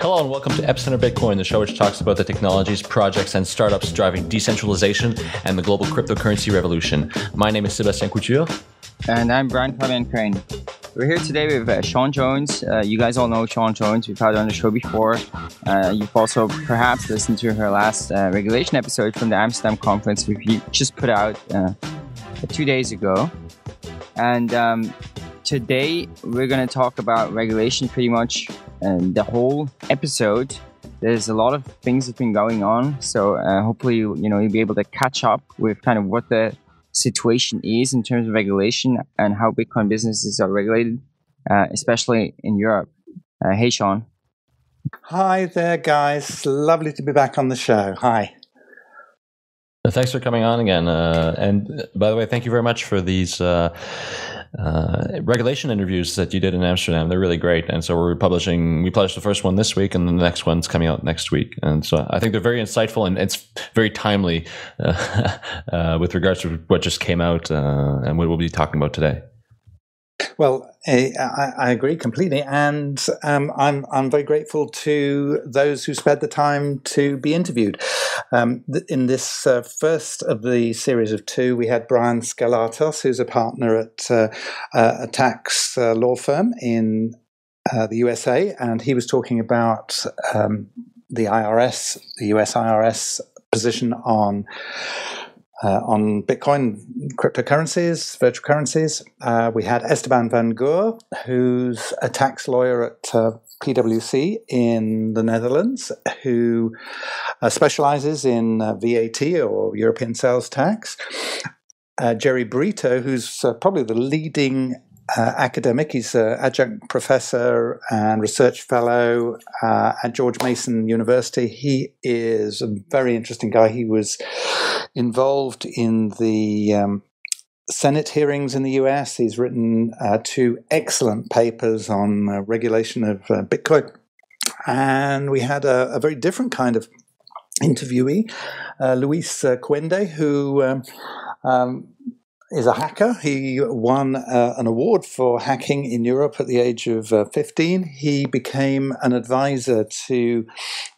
Hello and welcome to Epicenter Bitcoin, the show which talks about the technologies, projects, and startups driving decentralization and the global cryptocurrency revolution. My name is Sebastien Couture. And I'm Brian Fabian Crain. We're here today with uh, Siân Jones. Uh, you guys all know Siân Jones. We've had her on the show before. Uh, you've also perhaps listened to her last uh, regulation episode from the Amsterdam conference, which we just put out uh, two days ago. And um, today we're going to talk about regulation pretty much and the whole episode. There's a lot of things that have been going on, so uh, hopefully you know you'll be able to catch up with kind of what the situation is in terms of regulation and how Bitcoin businesses are regulated, uh, especially in Europe. Uh, hey, Siân. Hi there, guys. Lovely to be back on the show. Hi. Thanks for coming on again. Uh, and by the way, thank you very much for these uh, uh, regulation interviews that you did in Amsterdam. They're really great, and so we're publishing. We published the first one this week, and the next one's coming out next week. And so I think they're very insightful and it's very timely uh, uh, with regards to what just came out uh, and what we'll be talking about today. Well, I, I, agree completely, and um, I'm I'm very grateful to those who spared the time to be interviewed. Um, in this uh, first of the series of two, we had Brian Skalatos, who's a partner at uh, a tax uh, law firm in uh, the USA, and he was talking about um, the IRS, the US IRS position on uh, on Bitcoin, cryptocurrencies, virtual currencies. Uh, we had Esteban van Goor, who's a tax lawyer at uh, PwC in the Netherlands, who uh, specializes in uh, VAT or European sales tax. Uh, Jerry Brito, who's probably the leading uh, academic. He's an adjunct professor and research fellow uh, at George Mason University. He is a very interesting guy. He was involved in the um, Senate hearings in the US. He's written uh, two excellent papers on uh, regulation of uh, Bitcoin. And we had a, a, very different kind of interviewee, uh, Luis Cuende, who um, um, is a hacker. He won uh, an award for hacking in Europe at the age of uh, 15. He became an advisor to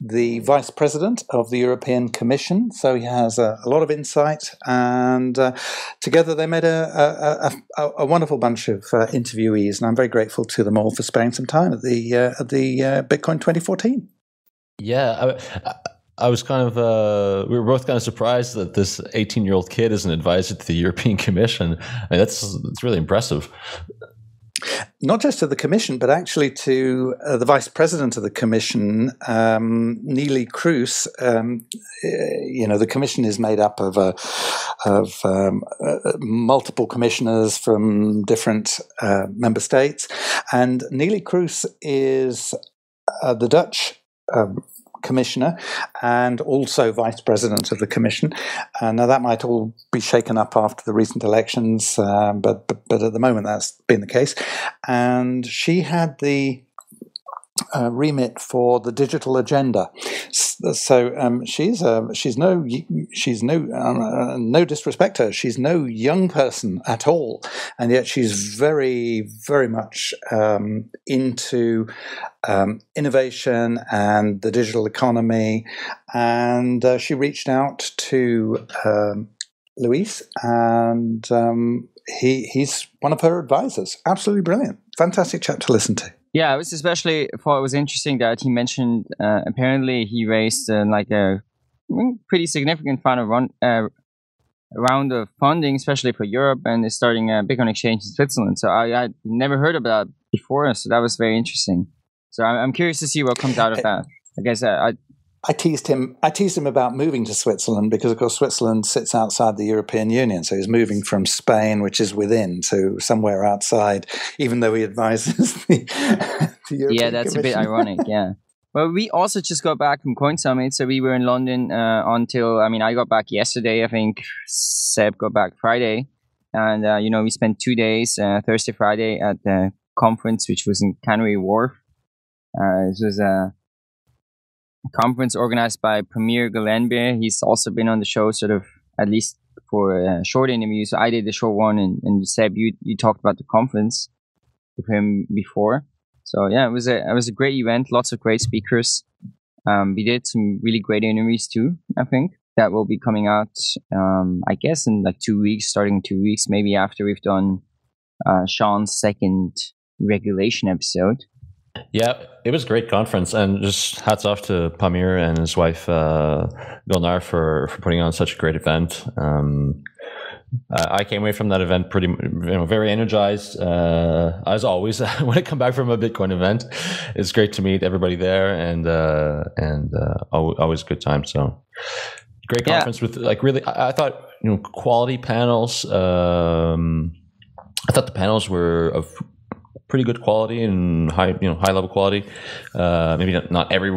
the vice president of the European Commission. So he has a, a lot of insight. And uh, together they made a, a, a wonderful bunch of uh, interviewees. And I'm very grateful to them all for sparing some time at the, uh, at the uh, Bitcoin 2014. Yeah. I, I was kind of, uh, we were both kind of surprised that this 18 year old kid is an advisor to the European Commission. I mean, that's, that's really impressive. Not just to the Commission, but actually to uh, the Vice President of the Commission, um, Neelie Kroes. Um, uh, you know, the Commission is made up of, uh, of um, uh, multiple commissioners from different uh, member states. And Neelie Kroes is uh, the Dutch um, commissioner and also vice president of the commission. Uh, now that might all be shaken up after the recent elections, um, but, but, but at the moment that's been the case. And she had the uh, remit for the digital agenda. So um, she's uh, she's no she's no um, uh, no disrespect her. She's no young person at all, and yet she's very very much um, into um, innovation and the digital economy. And uh, she reached out to um, Luis, and um, he he's one of her advisors. Absolutely brilliant, fantastic chat to listen to. Yeah, it was especially thought it was interesting that he mentioned uh, apparently he raised uh, like a mm, pretty significant fund of run, uh, round of funding, especially for Europe, and is starting a Bitcoin exchange in Switzerland. So I I never heard of that before, so that was very interesting. So I'm curious to see what comes out of that. I guess uh, I, I teased him. I teased him about moving to Switzerland because, of course, Switzerland sits outside the European Union. So he's moving from Spain, which is within, to somewhere outside. Even though he advises the, the European Yeah, that's Commission. a bit ironic. Yeah. Well, we also just got back from Coin Summit, so we were in London uh, until. I mean, I got back yesterday. I think Seb got back Friday, and uh, you know we spent two days, uh, Thursday, Friday, at the conference, which was in Canary Wharf. Uh, this was a conference organized by Pamir Gelenbe. He's also been on the show, sort of at least for a short interview. So I did the short one, and, and Seb, you you talked about the conference with him before. So yeah, it was a it was a great event. Lots of great speakers. Um, we did some really great interviews too. I think that will be coming out. Um, I guess in like two weeks, starting two weeks, maybe after we've done uh, Siân's second regulation episode. Yeah, it was a great conference, and just hats off to Pamir and his wife uh, Gulnar for for putting on such a great event. Um, I came away from that event pretty, you know, very energized. Uh, as always, when I come back from a Bitcoin event, it's great to meet everybody there, and uh, and uh, always a good time. So, great conference yeah. with like really. I, I, thought you know quality panels. Um, I thought the panels were of pretty good quality and high, you know, high level quality. Uh, maybe not, not every.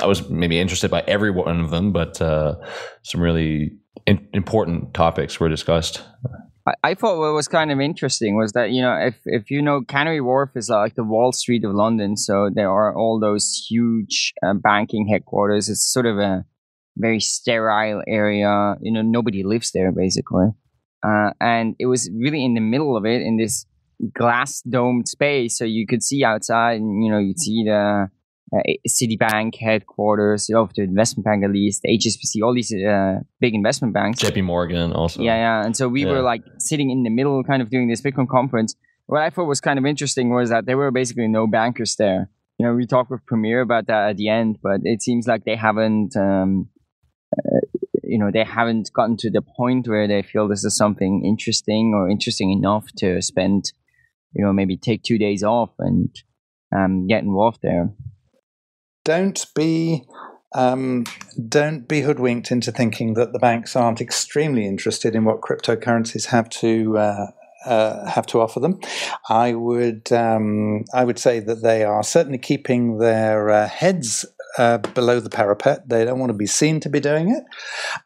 I was maybe interested by every one of them, but uh, some really in, important topics were discussed. I, I, thought what was kind of interesting was that you know if if you know Canary Wharf is like the Wall Street of London, so there are all those huge uh, banking headquarters. It's sort of a very sterile area. You know, nobody lives there basically. Uh, and it was really in the middle of it in this glass domed space, so you could see outside, and you know you'd see the uh, Citibank headquarters of the investment bank at least, HSBC, all these uh, big investment banks. JP Morgan also. Yeah, yeah. And so we yeah. were like sitting in the middle, kind of doing this Bitcoin conference. What I thought was kind of interesting was that there were basically no bankers there. You know, we talked with Pamir about that at the end, but it seems like they haven't, um, uh, you know, they haven't gotten to the point where they feel this is something interesting or interesting enough to spend you know, maybe take two days off and um, get involved there. Don't be um, don't be hoodwinked into thinking that the banks aren't extremely interested in what cryptocurrencies have to uh, uh, have to offer them. I would um, I would say that they are certainly keeping their uh, heads uh, below the parapet. They don't want to be seen to be doing it,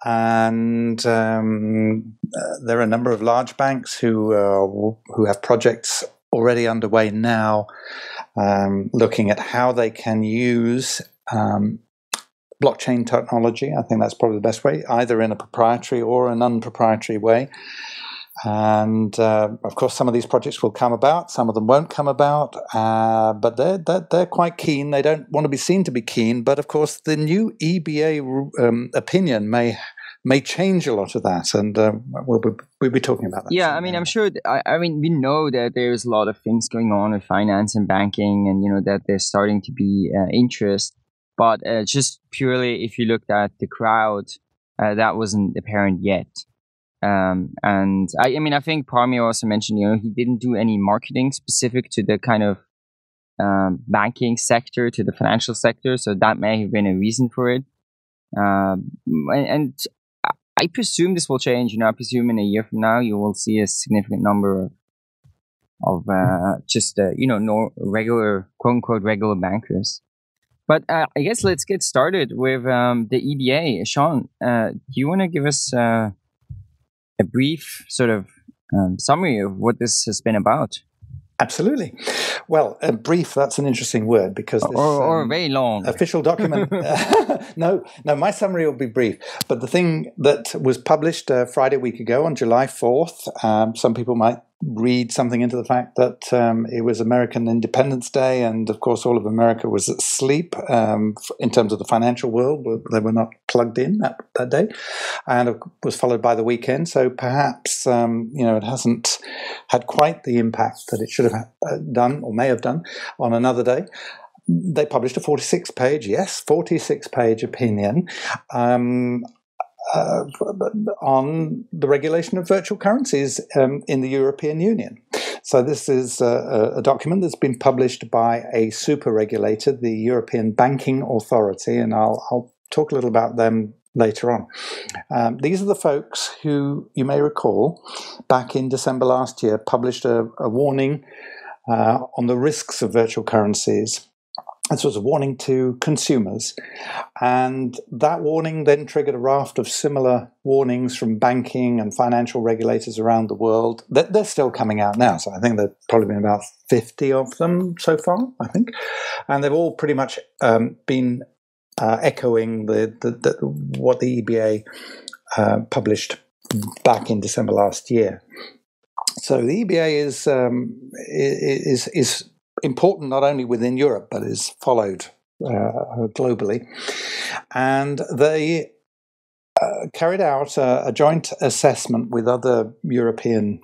and um, uh, there are a number of large banks who who have projects already underway now, um, looking at how they can use um, blockchain technology. I think that's probably the best way, either in a proprietary or an unproprietary way. And uh, of course, some of these projects will come about, some of them won't come about, uh, but they're, they're, they're, quite keen. They don't want to be seen to be keen, but of course, the new EBA um, opinion may may change a lot of that, and uh, we'll, be, we'll be talking about that. Yeah, I mean, I'm sure. Th- I, I, mean, we know that there's a lot of things going on with finance and banking, and you know that there's starting to be uh, interest. But uh, just purely, if you looked at the crowd, uh, that wasn't apparent yet. Um, and I, I mean, I think Pamir also mentioned, you know, he didn't do any marketing specific to the kind of um, banking sector, to the financial sector, so that may have been a reason for it. Um, and, and I presume this will change. You know, I presume in a year from now you will see a significant number of of uh, just uh, you know no regular quote unquote regular bankers. But uh, I guess let's get started with um, the EBA. Siân, uh, do you want to give us uh, a brief sort of um, summary of what this has been about? Absolutely. Well, a brief, that's an interesting word because this, or, or um, very long official document. no, no, my summary will be brief. But the thing that was published uh, Friday week ago on July 4th, um, some people might read something into the fact that um, it was American Independence Day, and of course, all of America was asleep um, in terms of the financial world. They were not plugged in that, that day, and it was followed by the weekend. So perhaps um, you know it hasn't had quite the impact that it should have uh, done or may have done on another day they published a 46 page, yes, 46 page opinion um, uh, on the regulation of virtual currencies um, in the European Union. So, this is a, a, document that's been published by a super regulator, the European Banking Authority, and I'll, I'll talk a little about them later on. Um, these are the folks who, you may recall, back in December last year, published a, a warning uh, on the risks of virtual currencies this was a warning to consumers. And that warning then triggered a raft of similar warnings from banking and financial regulators around the world. They're still coming out now. So I think there've probably been about 50 of them so far, I think. And they've all pretty much um, been uh, echoing the, the, the, what the EBA uh, published back in December last year. So the EBA is um, is is important not only within Europe but is followed uh, globally. And they uh, carried out a, a, joint assessment with other European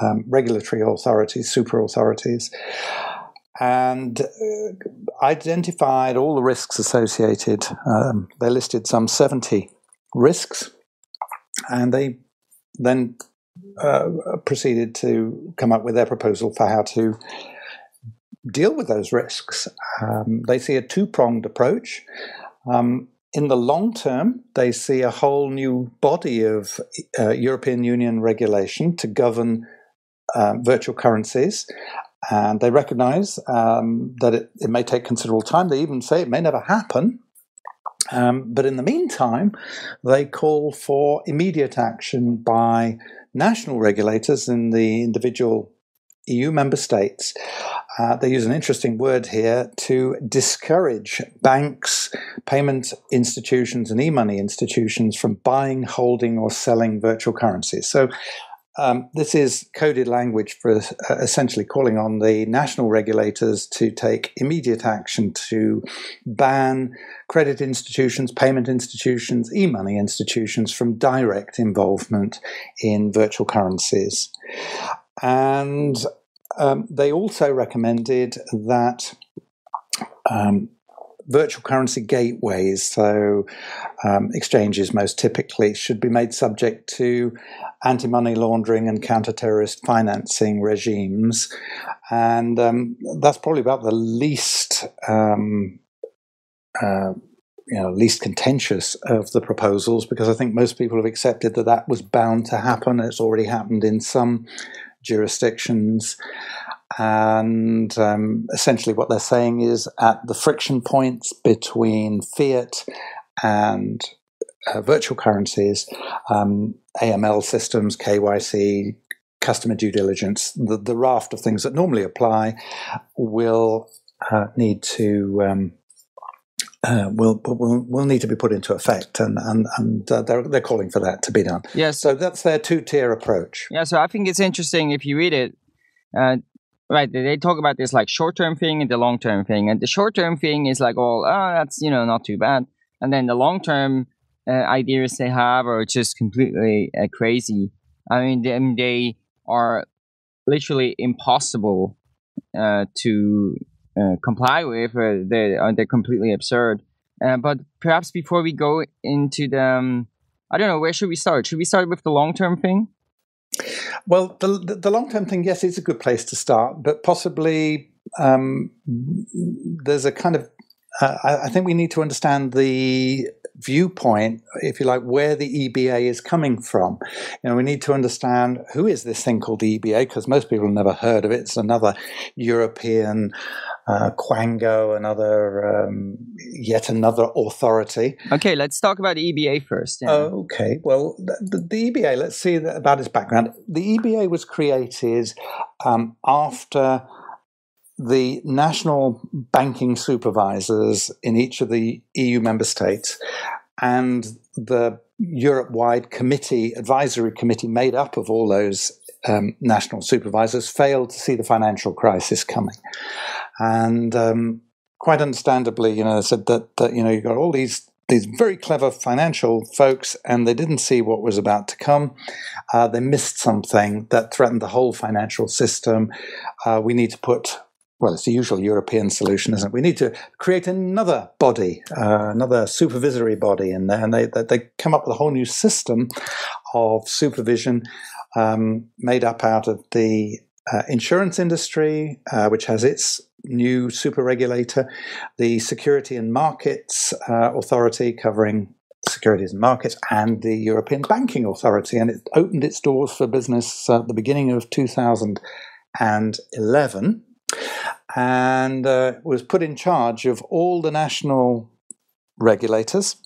um, regulatory authorities, super authorities, and uh, identified all the risks associated. Um, they listed some 70 risks, and they then uh, proceeded to come up with their proposal for how to deal with those risks. Um, they see a two pronged approach. Um, in the long term, they see a whole new body of uh, European Union regulation to govern um, virtual currencies. And they recognize um, that it, it, may take considerable time. They even say it may never happen. Um, but in the meantime, they call for immediate action by national regulators in the individual EU member states. Uh, they use an interesting word here to discourage banks, payment institutions, and e money institutions from buying, holding, or selling virtual currencies. So um, this is coded language for uh, essentially calling on the national regulators to take immediate action to ban credit institutions, payment institutions, e money institutions from direct involvement in virtual currencies. And um, they also recommended that um, virtual currency gateways, so um, exchanges most typically, should be made subject to anti money laundering and counter terrorist financing regimes. And um, that's probably about the least. Um, uh, you know, least contentious of the proposals because I think most people have accepted that that was bound to happen. It's already happened in some jurisdictions. And um, essentially, what they're saying is at the friction points between fiat and uh, virtual currencies, um, AML systems, KYC, customer due diligence, the, the raft of things that normally apply will uh, need to. Um, uh, will, will will need to be put into effect, and and and uh, they're they're calling for that to be done. Yes. So that's their two tier approach. Yeah. So I think it's interesting if you read it. Uh, right they talk about this like short term thing and the long term thing and the short term thing is like oh, oh that's you know not too bad and then the long term uh, ideas they have are just completely uh, crazy i mean they, they are literally impossible uh, to comply with uh, they, uh, they're completely absurd but perhaps before we go into the um, i don't know where should we start should we start with the long term thing well, the, the long term thing, yes, is a good place to start, but possibly um, there's a kind of uh, I, I think we need to understand the viewpoint, if you like, where the EBA is coming from. You know, we need to understand who is this thing called the EBA because most people have never heard of it. It's another European uh, Quango, another um, yet another authority. Okay, let's talk about the EBA first. Yeah. Okay, well, the, the, EBA. Let's see about its background. The EBA was created um, after the national banking supervisors in each of the EU member states and the Europe wide committee, advisory committee made up of all those um, national supervisors failed to see the financial crisis coming. And um, quite understandably, you know, they said that, that, you know, you've got all these these very clever financial folks, and they didn't see what was about to come. Uh, they missed something that threatened the whole financial system. Uh, we need to put well, it's the usual European solution, isn't it? We need to create another body, uh, another supervisory body in there, and they they come up with a whole new system of supervision um, made up out of the uh, insurance industry, uh, which has its new super regulator, the Security and Markets uh, Authority covering securities and markets, and the European Banking Authority, and it opened its doors for business at the beginning of 2011 and uh, was put in charge of all the national regulators.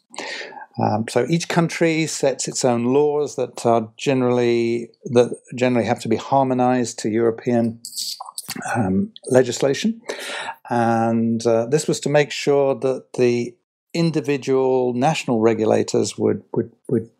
Um, so each country sets its own laws that are generally that generally have to be harmonized to European um, legislation, and uh, this was to make sure that the individual national regulators would would would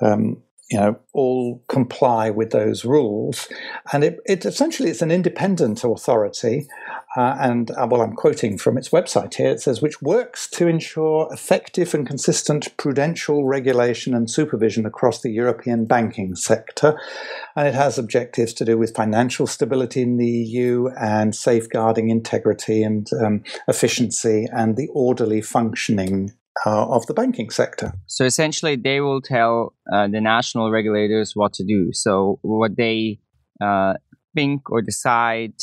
um, you know, all comply with those rules. And it, it essentially it's an independent authority. Uh, and uh, well, I'm quoting from its website here. It says, which works to ensure effective and consistent prudential regulation and supervision across the European banking sector. And it has objectives to do with financial stability in the EU and safeguarding integrity and um, efficiency and the orderly functioning uh, of the banking sector. So essentially, they will tell uh, the national regulators what to do. So what they uh, think or decide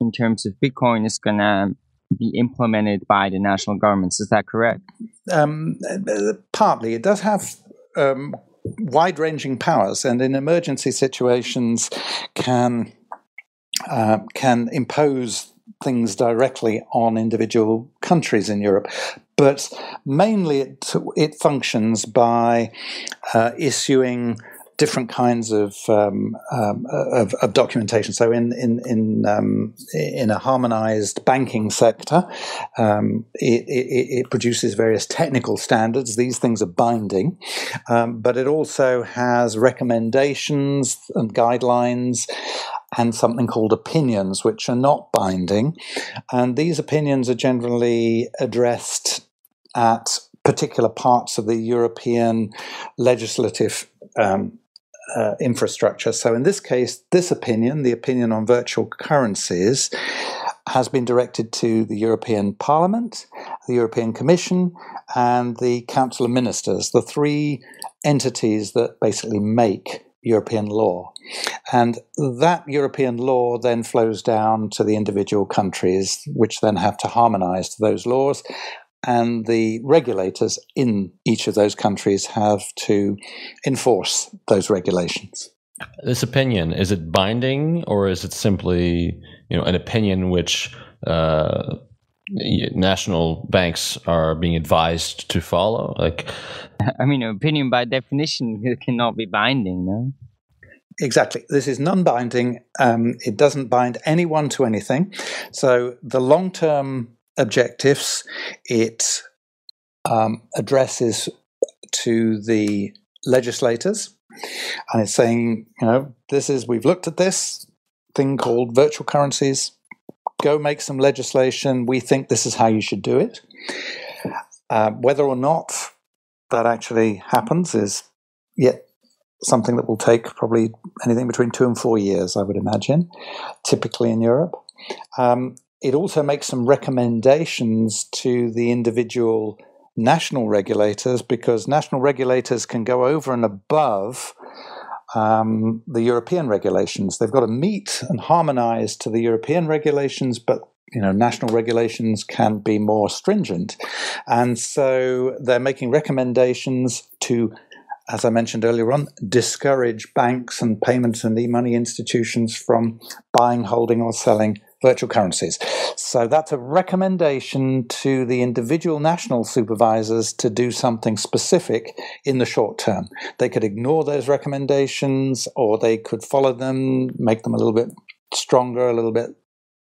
in terms of Bitcoin is going to be implemented by the national governments. Is that correct? Um, partly. It does have um, wide-ranging powers, and in emergency situations, can uh, can impose things directly on individual countries in Europe but mainly it, it functions by uh, issuing different kinds of, um, um, of, of documentation. So in in in um, in a harmonized banking sector, um, it, it, it, produces various technical standards. These things are binding, um, but it also has recommendations and guidelines and something called opinions, which are not binding. And these opinions are generally addressed at particular parts of the European legislative um, uh, infrastructure. So, in this case, this opinion, the opinion on virtual currencies, has been directed to the European Parliament, the European Commission, and the Council of Ministers, the three entities that basically make European law. And that European law then flows down to the individual countries, which then have to harmonize to those laws and the regulators in each of those countries have to enforce those regulations. This opinion is it binding or is it simply you know an opinion which uh, national banks are being advised to follow? Like, I mean, an opinion by definition cannot be binding, no. Exactly. This is non binding. Um, it doesn't bind anyone to anything. So the long term objectives. It um, addresses to the legislators, and it's saying, you know, this is we've looked at this thing called virtual currencies. Go make some legislation. We think this is how you should do it. Uh, whether or not that actually happens is yet something that will take probably anything between two and four years, I would imagine, typically in Europe. Um, it also makes some recommendations to the individual national regulators because national regulators can go over and above um, the European regulations. They've got to meet and harmonize to the European regulations, but you know, national regulations can be more stringent. And so they're making recommendations to, as I mentioned earlier on, discourage banks and payments and e money institutions from buying, holding, or selling virtual currencies. So that's a recommendation to the individual national supervisors to do something specific in the short term. They could ignore those recommendations or they could follow them, make them a little bit stronger, a little bit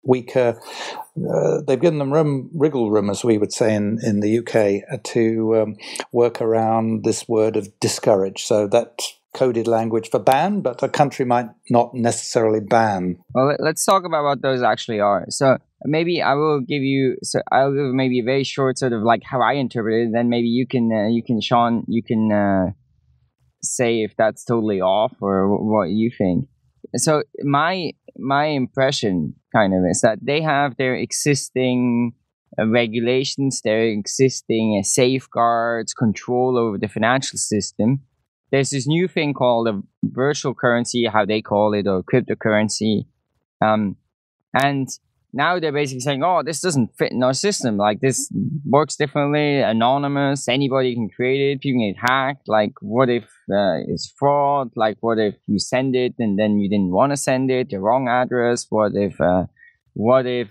weaker. Uh, they've given them room, wriggle room, as we would say in, in the UK, uh, to um, work around this word of discourage. So that coded language for ban, but a country might not necessarily ban. Well, let's talk about what those actually are. So maybe I will give you, so I'll give maybe a very short sort of like how I interpret it. Then maybe you can, uh, you can, Siân, you can uh, say if that's totally off or what you think. So my my impression kind of is that they have their existing uh, regulations, their existing uh, safeguards, control over the financial system there's this new thing called a virtual currency, how they call it, or cryptocurrency. Um, and now they're basically saying, oh, this doesn't fit in our system. Like this works differently, anonymous, anybody can create it, people can get hacked. Like, what if uh, it's fraud? Like, what if you send it and then you didn't want to send it, the wrong address? What if, uh, what if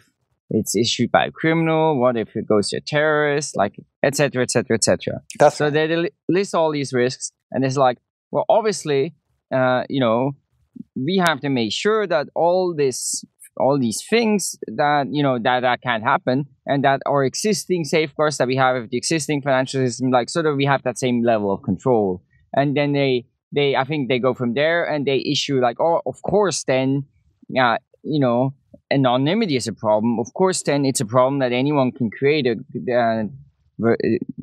it's issued by a criminal? What if it goes to a terrorist? Like, etc., etc., etc. So they list all these risks and it's like, well, obviously, uh, you know, we have to make sure that all this, all these things that you know that that can't happen, and that our existing safeguards that we have of the existing financial system, like sort of, we have that same level of control. And then they they I think they go from there and they issue like, oh, of course, then, yeah, uh, you know, anonymity is a problem. Of course, then it's a problem that anyone can create a. Uh,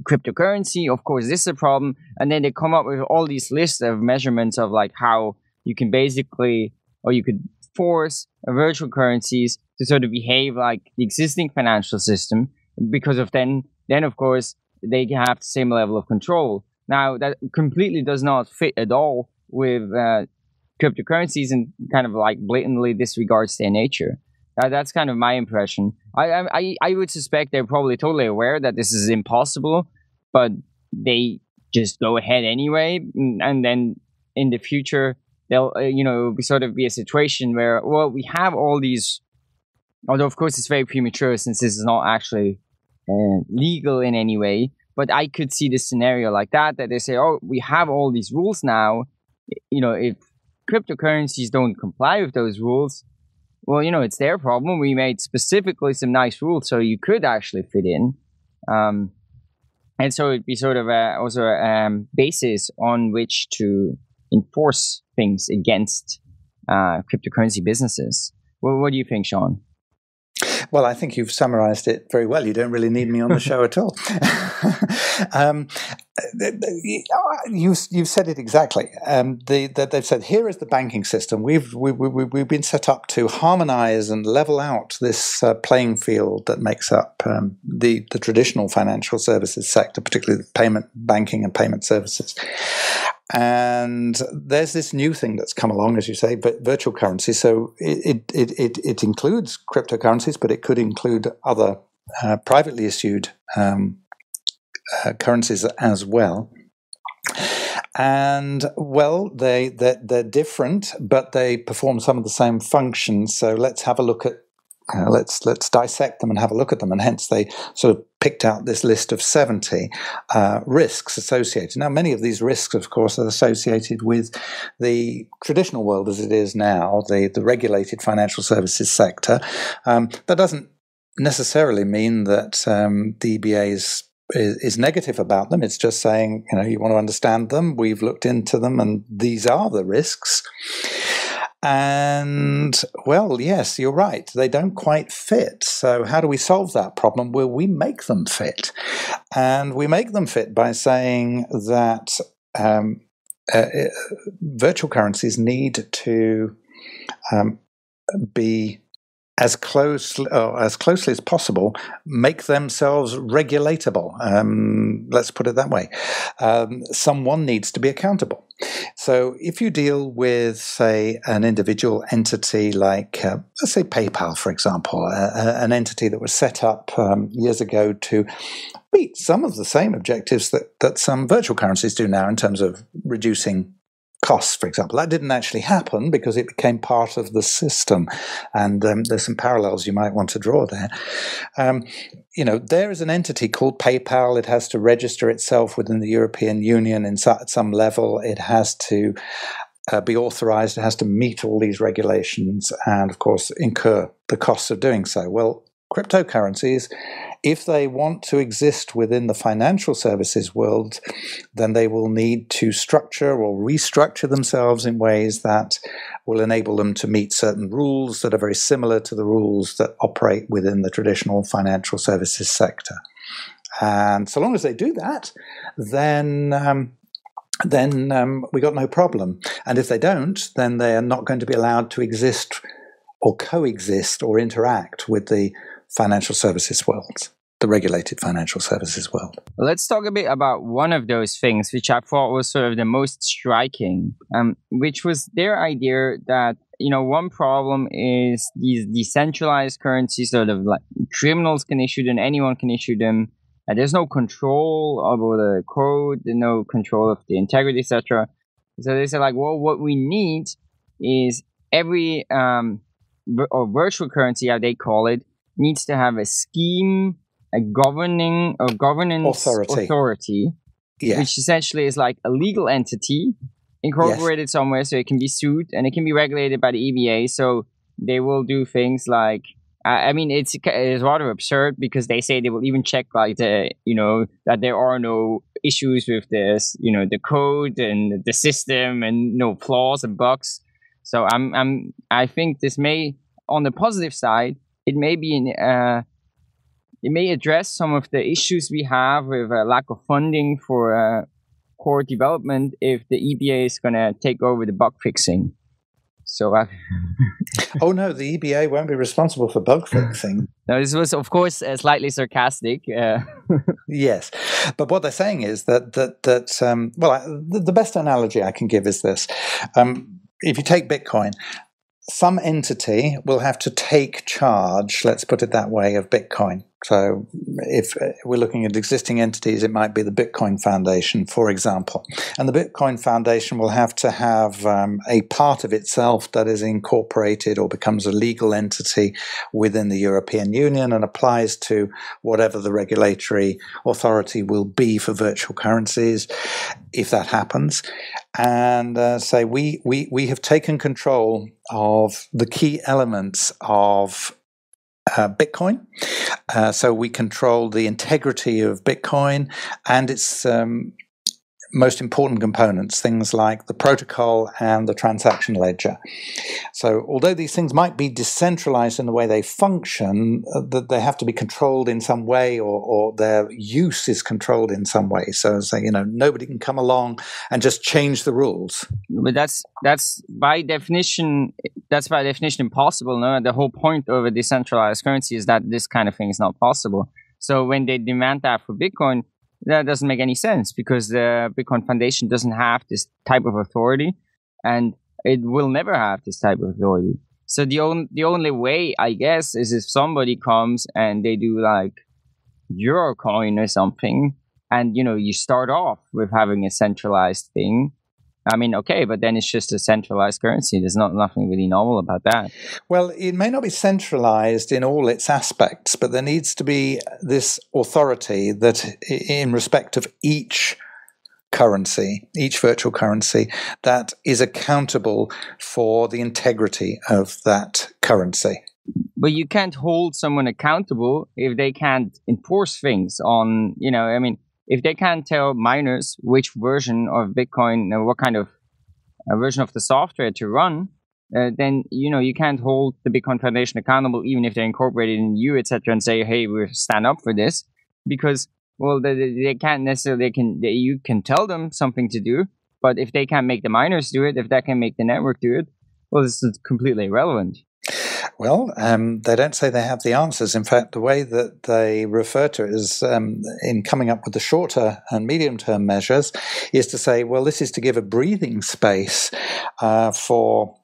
cryptocurrency of course this is a problem and then they come up with all these lists of measurements of like how you can basically or you could force virtual currencies to sort of behave like the existing financial system because of then then of course they have the same level of control now, that completely does not fit at all with uh, cryptocurrencies and kind of like blatantly disregards their nature. Uh, that's kind of my impression. I, I I would suspect they're probably totally aware that this is impossible, but they just go ahead anyway, and then in the future they'll uh, you know be sort of be a situation where well we have all these, although of course it's very premature since this is not actually uh, legal in any way, but I could see this scenario like that, that they say, oh, we have all these rules now. You know, if cryptocurrencies don't comply with those rules, well, you know, it's their problem. We made specifically some nice rules so you could actually fit in. Um, and so it'd be sort of a, also a um, basis on which to enforce things against uh, cryptocurrency businesses. Well, what do you think, Siân? Well, I think you've summarized it very well. You don't really need me on the show at all. um, you, you've said it exactly. Um, the, the, they've said, here is the banking system. We've, we, we, we've been set up to harmonize and level out this uh, playing field that makes up um, the, the traditional financial services sector, particularly the payment banking and payment services. And there's this new thing that's come along, as you say, but virtual currency. So it, it, it, it includes cryptocurrencies, but it could include other uh, privately issued um, uh, currencies as well. And well, they they're, they're, different, but they perform some of the same functions. So let's have a look at uh, let's let's dissect them and have a look at them. And hence, they sort of picked out this list of seventy uh, risks associated. Now, many of these risks, of course, are associated with the traditional world as it is now, the the regulated financial services sector. Um, that doesn't necessarily mean that um, the EBA is is, negative about them. It's just saying, you know, you want to understand them. We've looked into them, and these are the risks. And well, yes, you're right. They don't quite fit. So, how do we solve that problem? Well, we make them fit. And we make them fit by saying that um, uh, uh virtual currencies need to um, be as close uh, as closely as possible make themselves regulatable. Um, let's put it that way. Um, someone needs to be accountable. So if you deal with, say, an individual entity like, uh, let's say, PayPal, for example, an entity that was set up um, years ago to meet some of the same objectives that, that some virtual currencies do now in terms of reducing costs, for example. That didn't actually happen because it became part of the system. And um, there's some parallels you might want to draw there. Um, you know, there is an entity called PayPal. It has to register itself within the European Union in at some level. It has to uh, be authorized. It has to meet all these regulations and, of course, incur the costs of doing so. Well, cryptocurrencies if they want to exist within the financial services world, then they will need to structure or restructure themselves in ways that will enable them to meet certain rules that are very similar to the rules that operate within the traditional financial services sector. And so long as they do that, then um, then um, we got no problem. And if they don't, then they are not going to be allowed to exist or coexist or interact with the financial services world, the regulated financial services world. Let's talk a bit about one of those things, which I thought was sort of the most striking, um, which was their idea that you know one problem is these decentralized currencies, sort of like criminals can issue them, anyone can issue them. And there's no control over the code, no control of the integrity, etc. So they said like, well, what we need is every um, or virtual currency, how they call it, needs to have a scheme, a governing or governance authority, authority yes. which essentially is like a legal entity incorporated yes. somewhere so it can be sued and it can be regulated by the EBA. So they will do things like I mean, it's it's rather absurd because they say they will even check like the you know that there are no issues with this you know the code and the system and no flaws and bugs. So I'm I'm I think this may on the positive side it may be in uh, it may address some of the issues we have with a lack of funding for uh, core development if the EBA is going to take over the bug fixing. So, uh, oh no, the EBA won't be responsible for bug fixing. No, this was, of course, uh, slightly sarcastic. Uh. yes, but what they're saying is that that that um, well, I, the, the, best analogy I can give is this: um, if you take Bitcoin, some entity will have to take charge. Let's put it that way of Bitcoin. So, if we're looking at existing entities, it might be the Bitcoin Foundation, for example. And the Bitcoin Foundation will have to have um, a part of itself that is incorporated or becomes a legal entity within the European Union and applies to whatever the regulatory authority will be for virtual currencies, if that happens. And uh, say, we, we, we have taken control of the key elements of uh, Bitcoin. Uh, so we control the integrity of Bitcoin and its um, most important components, things like the protocol and the transaction ledger. So, although these things might be decentralized in the way they function, uh, that they have to be controlled in some way, or, or their use is controlled in some way. So, so, you know, nobody can come along and just change the rules. But that's that's by definition that's by definition impossible. No, the whole point of a decentralized currency is that this kind of thing is not possible. So when they demand that for Bitcoin, that doesn't make any sense because the Bitcoin Foundation doesn't have this type of authority, and it will never have this type of authority. So the only the only way, I guess, is if somebody comes and they do like Eurocoin or something, and you know you start off with having a centralized thing, I mean, okay, but then it's just a centralized currency. There's not nothing really novel about that. Well, it may not be centralized in all its aspects, but there needs to be this authority that, in respect of each currency, each virtual currency, that is accountable for the integrity of that currency. But you can't hold someone accountable if they can't enforce things on, you know, I mean, if they can't tell miners which version of Bitcoin, uh, what kind of uh, version of the software to run, uh, then you know you can't hold the Bitcoin Foundation accountable, even if they're incorporated in you, etc., and say, "Hey, we stand up for this," because well, they, they can't necessarily. They can they, you can tell them something to do, but if they can't make the miners do it, if that can make the network do it, well, this is completely irrelevant. Well, um, they don't say they have the answers. In fact, the way that they refer to it is um, in coming up with the shorter and medium term measures is to say, well, this is to give a breathing space uh, for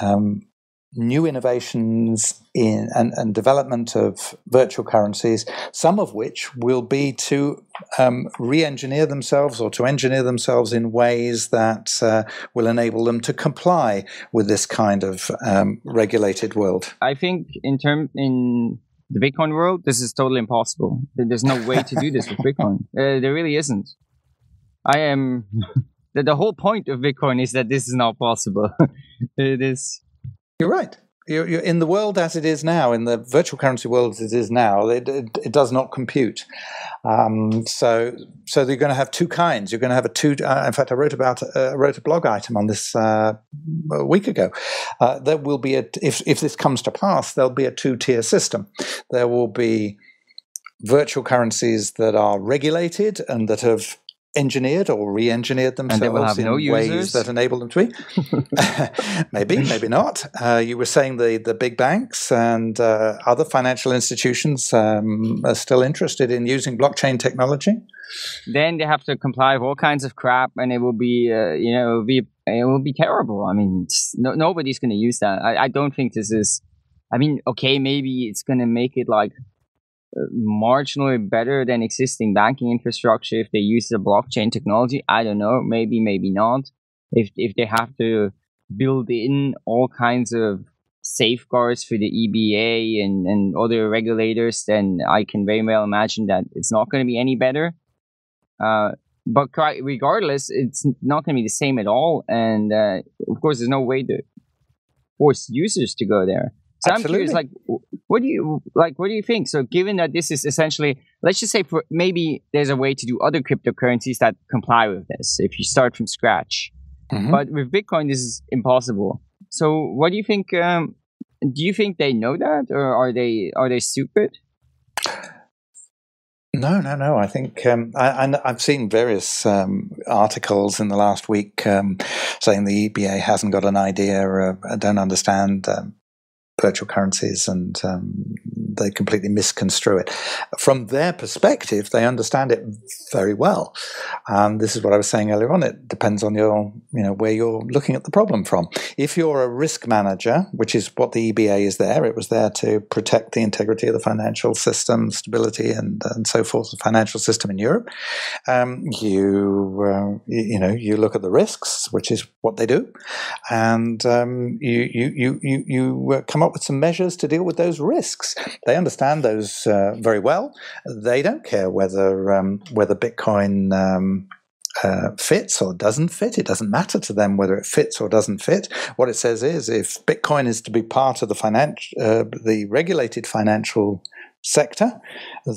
um, new innovations in and, and, development of virtual currencies, some of which will be to um, re-engineer themselves or to engineer themselves in ways that uh, will enable them to comply with this kind of um, regulated world. I think in term in the Bitcoin world, this is totally impossible. There's no way to do this with Bitcoin. Uh, there really isn't. I am. the, the whole point of Bitcoin is that this is not possible. it is you're right. You're, you're, in the world as it is now, in the virtual currency world as it is now, it, it, it does not compute. Um, so, so you're going to have two kinds. You're going to have a two. Uh, in fact, I wrote about uh, wrote a blog item on this uh, a week ago. Uh, there will be a if if this comes to pass, there'll be a two tier system. There will be virtual currencies that are regulated and that have engineered or re-engineered themselves in no ways users. that enable them to be. maybe, maybe not. Uh, you were saying the the big banks and uh, other financial institutions um, are still interested in using blockchain technology. Then they have to comply with all kinds of crap, and it will be, uh, you know, it will be it will be terrible. I mean, no, nobody's going to use that. I, I don't think this is. I mean, okay, maybe it's going to make it like marginally better than existing banking infrastructure if they use the blockchain technology. I don't know, maybe, maybe not. If if they have to build in all kinds of safeguards for the EBA and, and other regulators, then I can very well imagine that it's not going to be any better. Uh, but regardless, it's not going to be the same at all. And uh, of course, there's no way to force users to go there. So Absolutely. I'm curious, like, what do you like? What do you think? So, given that this is essentially, let's just say, for maybe there's a way to do other cryptocurrencies that comply with this if you start from scratch, mm-hmm. but with Bitcoin, this is impossible. So, what do you think? Um, do you think they know that, or are they are they stupid? No, no, no. I think um, I, have seen various um, articles in the last week um, saying the EBA hasn't got an idea, or uh, don't understand um, virtual currencies, and um, they completely misconstrue it. From their perspective, they understand it very well. And this is what I was saying earlier on. It depends on your, you know, where you're looking at the problem from. If you're a risk manager, which is what the EBA is there, it was there to protect the integrity of the financial system, stability, and, and so forth, the financial system in Europe. Um, you, uh, you know, you look at the risks, which is what they do, and um, you, you, you, you, you uh, come up with some measures to deal with those risks. They understand those uh, very well. They don't care whether um, whether Bitcoin um, uh, fits or doesn't fit. It doesn't matter to them whether it fits or doesn't fit. What it says is, if Bitcoin is to be part of the financial, uh, the regulated financial sector,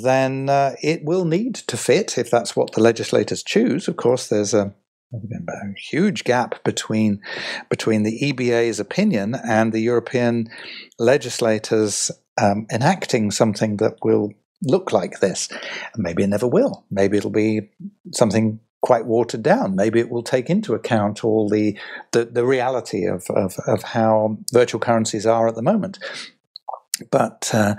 then uh, it will need to fit if that's what the legislators choose. Of course, there's a a huge gap between between the EBA's opinion and the European legislators um, enacting something that will look like this. Maybe it never will. Maybe it'll be something quite watered down. Maybe it will take into account all the the, the reality of, of, of how virtual currencies are at the moment. But uh,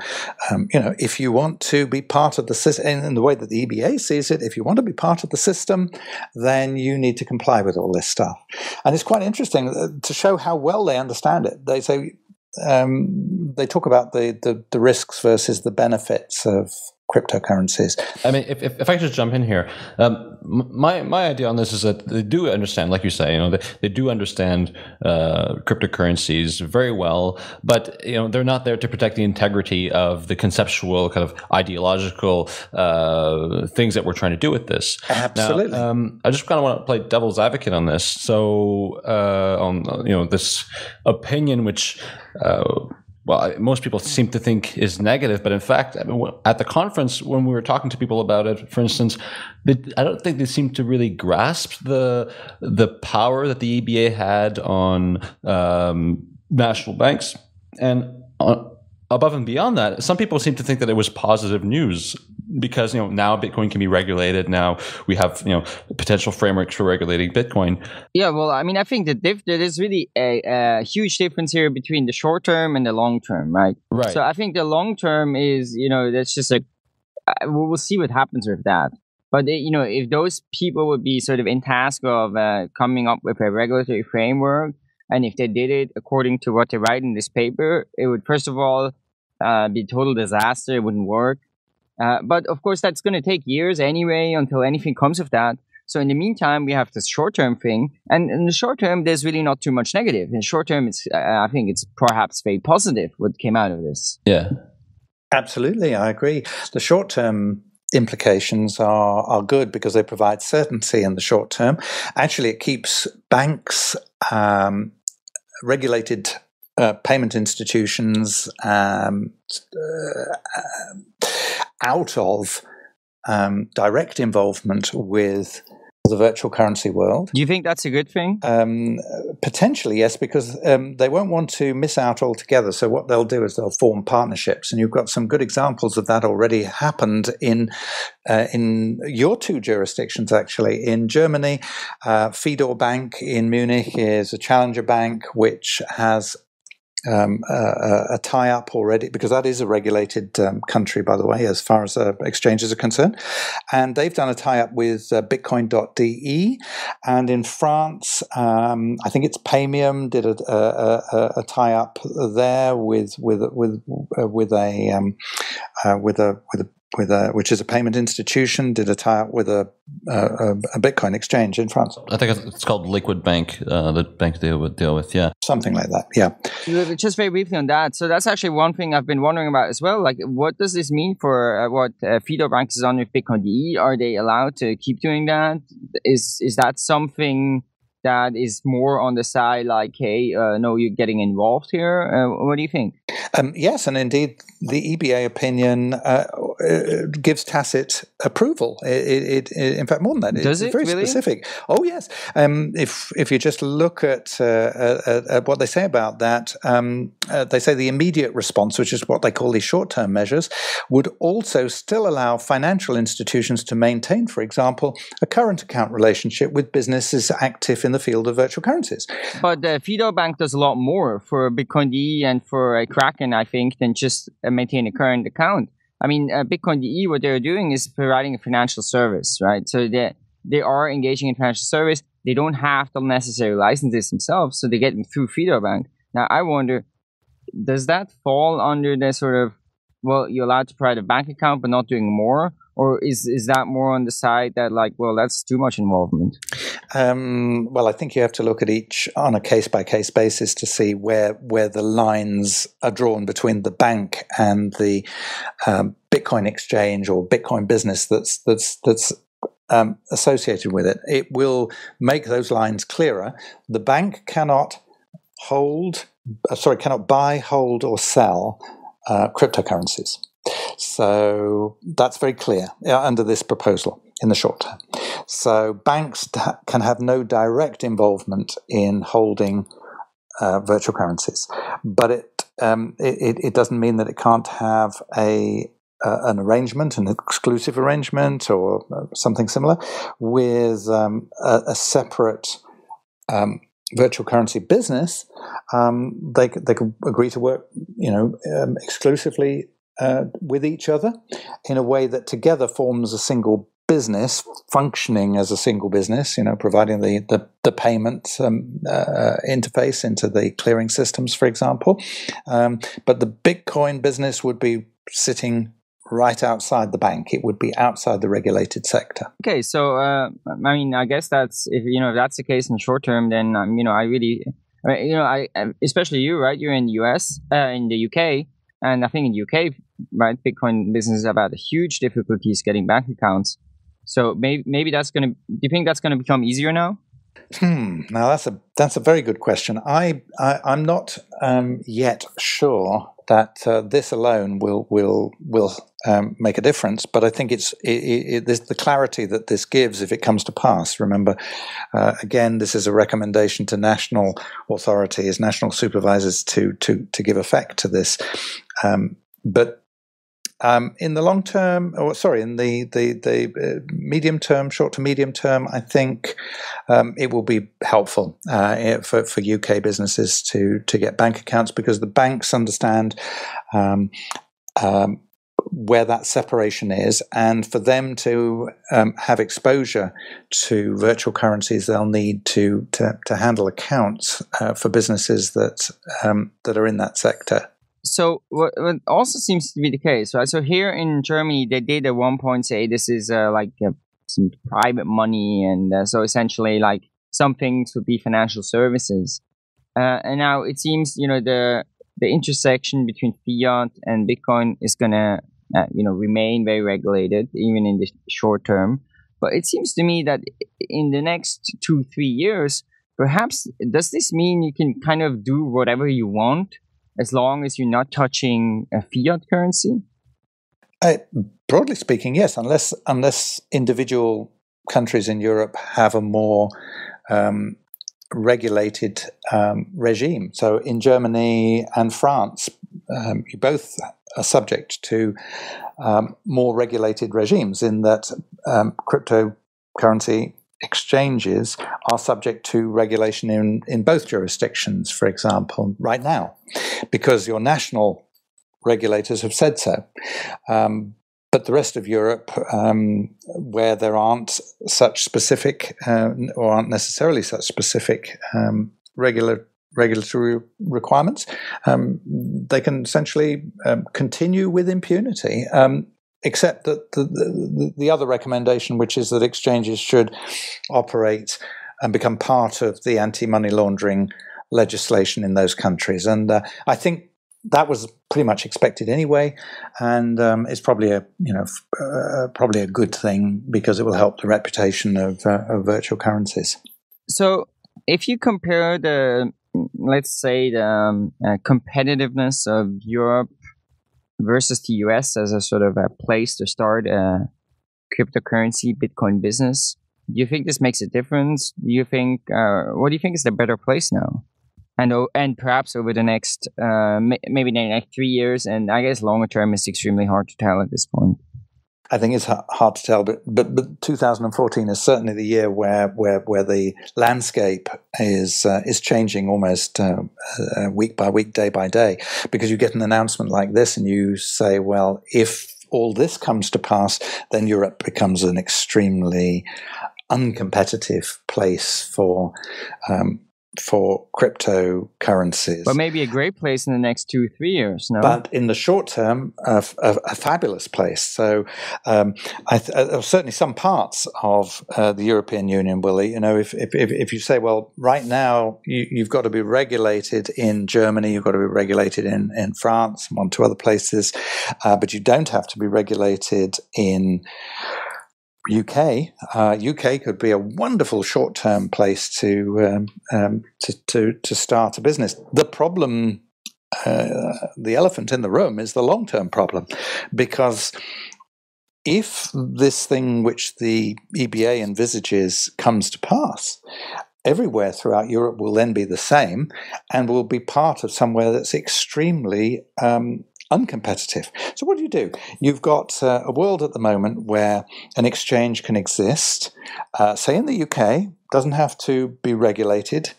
um, you know, if you want to be part of the system in the way that the EBA sees it, if you want to be part of the system, then you need to comply with all this stuff. And it's quite interesting uh, to show how well they understand it. They say um, they talk about the, the, the risks versus the benefits of cryptocurrencies. I mean, if, if, if, I could just jump in here, um, my my idea on this is that they do understand, like you say, you know, they, they do understand uh, cryptocurrencies very well, but you know, they're not there to protect the integrity of the conceptual kind of ideological uh, things that we're trying to do with this. Absolutely. Now, um, I just kind of want to play devil's advocate on this. So, uh, on you know, this opinion which uh, well, most people seem to think is negative, but in fact, at the conference when we were talking to people about it, for instance, I don't think they seem to really grasp the the power that the EBA had on um, national banks, and on, above and beyond that, some people seem to think that it was positive news because you know now Bitcoin can be regulated. Now we have you know potential frameworks for regulating Bitcoin. Yeah, well, I mean, I think that there is really a, a, huge difference here between the short term and the long term, right? Right. So I think the long term is you know that's just a we'll see what happens with that. But you know, if those people would be sort of in task of uh, coming up with a regulatory framework, and if they did it according to what they write in this paper, it would first of all uh, be total disaster. It wouldn't work. Uh, but of course, that's going to take years anyway until anything comes of that. So in the meantime, we have this short-term thing, and in the short term, there's really not too much negative. In the short term, it's uh, I think it's perhaps very positive what came out of this. Yeah, absolutely, I agree. The short-term implications are are good because they provide certainty in the short term. Actually, it keeps banks um, regulated uh, payment institutions um, uh, out of um, direct involvement with the virtual currency world. Do you think that's a good thing? Um, potentially, yes, because um, they won't want to miss out altogether. So what they'll do is they'll form partnerships, and you've got some good examples of that already happened in uh, in your two jurisdictions. Actually, in Germany, uh, Fidor Bank in Munich is a challenger bank which has um, a, a, tie up already, because that is a regulated um, country, by the way, as far as uh, exchanges are concerned. And they've done a tie up with uh, Bitcoin.de. And in France, um, I think it's Paymium did a, a, a tie up there with with with uh, with a um, uh, with a with a with a, which is a payment institution, did a tie-up with a, a, a Bitcoin exchange in France. I think it's called Liquid Bank. Uh, the bank deal with deal with, yeah, something like that. Yeah. Just very briefly on that. So that's actually one thing I've been wondering about as well. Like, what does this mean for uh, what uh, Fidor Bank is on with Bitcoin DE? Are they allowed to keep doing that? Is is that something? That is more on the side like, hey, uh, no, you're getting involved here? Uh, what do you think? Um, yes, and indeed, the EBA opinion uh, uh, gives tacit approval. It, it, it, in fact, more than that, Does it's it very really? specific. Oh, yes. Um, if if you just look at, uh, at, at what they say about that, um, uh, they say the immediate response, which is what they call these short-term measures, would also still allow financial institutions to maintain, for example, a current account relationship with businesses active in the field of virtual currencies. But the Fidor Bank does a lot more for Bitcoin DE and for uh, Kraken, I think, than just uh, maintain a current account. I mean, uh, Bitcoin DE, what they're doing is providing a financial service, right? So they they are engaging in financial service. They don't have the necessary licenses themselves, so they get them through Fidor Bank. Now, I wonder, does that fall under the sort of well, you're allowed to provide a bank account, but not doing more, or is is that more on the side that like, well, that's too much involvement? Um, well, I think you have to look at each on a case by case basis to see where where the lines are drawn between the bank and the um, Bitcoin exchange or Bitcoin business that's that's that's um, associated with it. It will make those lines clearer. The bank cannot hold, uh, sorry, cannot buy, hold, or sell uh, cryptocurrencies. So that's very clear under this proposal in the short term. So banks can have no direct involvement in holding uh, virtual currencies, but it, um, it it doesn't mean that it can't have a uh, an arrangement, an exclusive arrangement, or uh, something similar with um, a, a, separate um, virtual currency business. Um, they they can agree to work, you know, um, exclusively uh, with each other in a way that together forms a single business functioning as a single business, you know, providing the, the, the payment um, uh, interface into the clearing systems, for example. Um, but the Bitcoin business would be sitting right outside the bank. It would be outside the regulated sector. Okay, so uh, I mean, I guess that's if you know if that's the case in short term, then um, you know I really, you know, I especially you, right? You're in the US, uh, in the UK, and I think in the UK, right, Bitcoin businesses have had huge difficulties getting bank accounts. So maybe maybe that's going to. Do you think that's going to become easier now? Hmm. Now that's a that's a very good question. I, I am not um, yet sure that uh, this alone will will will um, make a difference. But I think it's it, it, the clarity that this gives if it comes to pass. Remember, uh, again, this is a recommendation to national authorities, national supervisors to to to give effect to this. Um, but um, in the long term, or sorry, in the the, the uh, medium term, short to medium term, I think um, it will be helpful uh, for for UK businesses to to get bank accounts because the banks understand. Um, um, where that separation is, and for them to um, have exposure to virtual currencies, they'll need to to, to handle accounts uh, for businesses that um, that are in that sector so what, also seems to be the case, right? So here in Germany, they did at one point say this is uh, like uh, some private money, and uh, so essentially, like some things would be financial services. Uh, and now it seems, you know, the the intersection between fiat and Bitcoin is gonna, uh, you know, remain very regulated even in the short term. But it seems to me that in the next two three years, perhaps does this mean you can kind of do whatever you want? as long as you're not touching a fiat currency? Uh, broadly speaking, yes, unless unless individual countries in Europe have a more um, regulated um, regime. So in Germany and France, um, you both are subject to um, more regulated regimes in that um, cryptocurrency exchanges are subject to regulation in, in both jurisdictions, for example, right now, because your national regulators have said so. Um, but the rest of Europe, um, where there aren't such specific uh, or aren't necessarily such specific um, regular regulatory requirements, um, they can essentially um, continue with impunity. Um, except that the, the, the, other recommendation, which is that exchanges should operate and become part of the anti money laundering legislation in those countries. And uh, I think that was pretty much expected anyway, and um, it's probably a you know uh, probably a good thing because it will help the reputation of, uh, of virtual currencies. So if you compare the, let's say, the um, uh, competitiveness of Europe versus the US as a sort of a place to start a cryptocurrency Bitcoin business, do you think this makes a difference? Do you think, uh, what do you think is the better place now? And, and perhaps over the next, uh, maybe the next three years, and I guess longer term is extremely hard to tell at this point. I think it's hard to tell, but, but but 2014 is certainly the year where where where the landscape is uh, is changing almost uh, uh, week by week, day by day, because you get an announcement like this, and you say, well, if all this comes to pass, then Europe becomes an extremely uncompetitive place for um, for cryptocurrencies. But maybe a great place in the next two, three years. No, but in the short term, a, a, a fabulous place. So, um, I th- uh, certainly some parts of uh, the European Union will. You know, if, if if you say, well, right now you, have got to be regulated in Germany, you've got to be regulated in in France, and one two other places, uh, but you don't have to be regulated in UK, uh, UK could be a wonderful short-term place to, um, um, to, to to start a business. The problem, uh, the elephant in the room, is the long-term problem, because if this thing which the EBA envisages comes to pass, everywhere throughout Europe will then be the same, and will be part of somewhere that's extremely um, uncompetitive. So, what do you do? You've got uh, a world at the moment where an exchange can exist, uh, say in the UK, doesn't have to be regulated.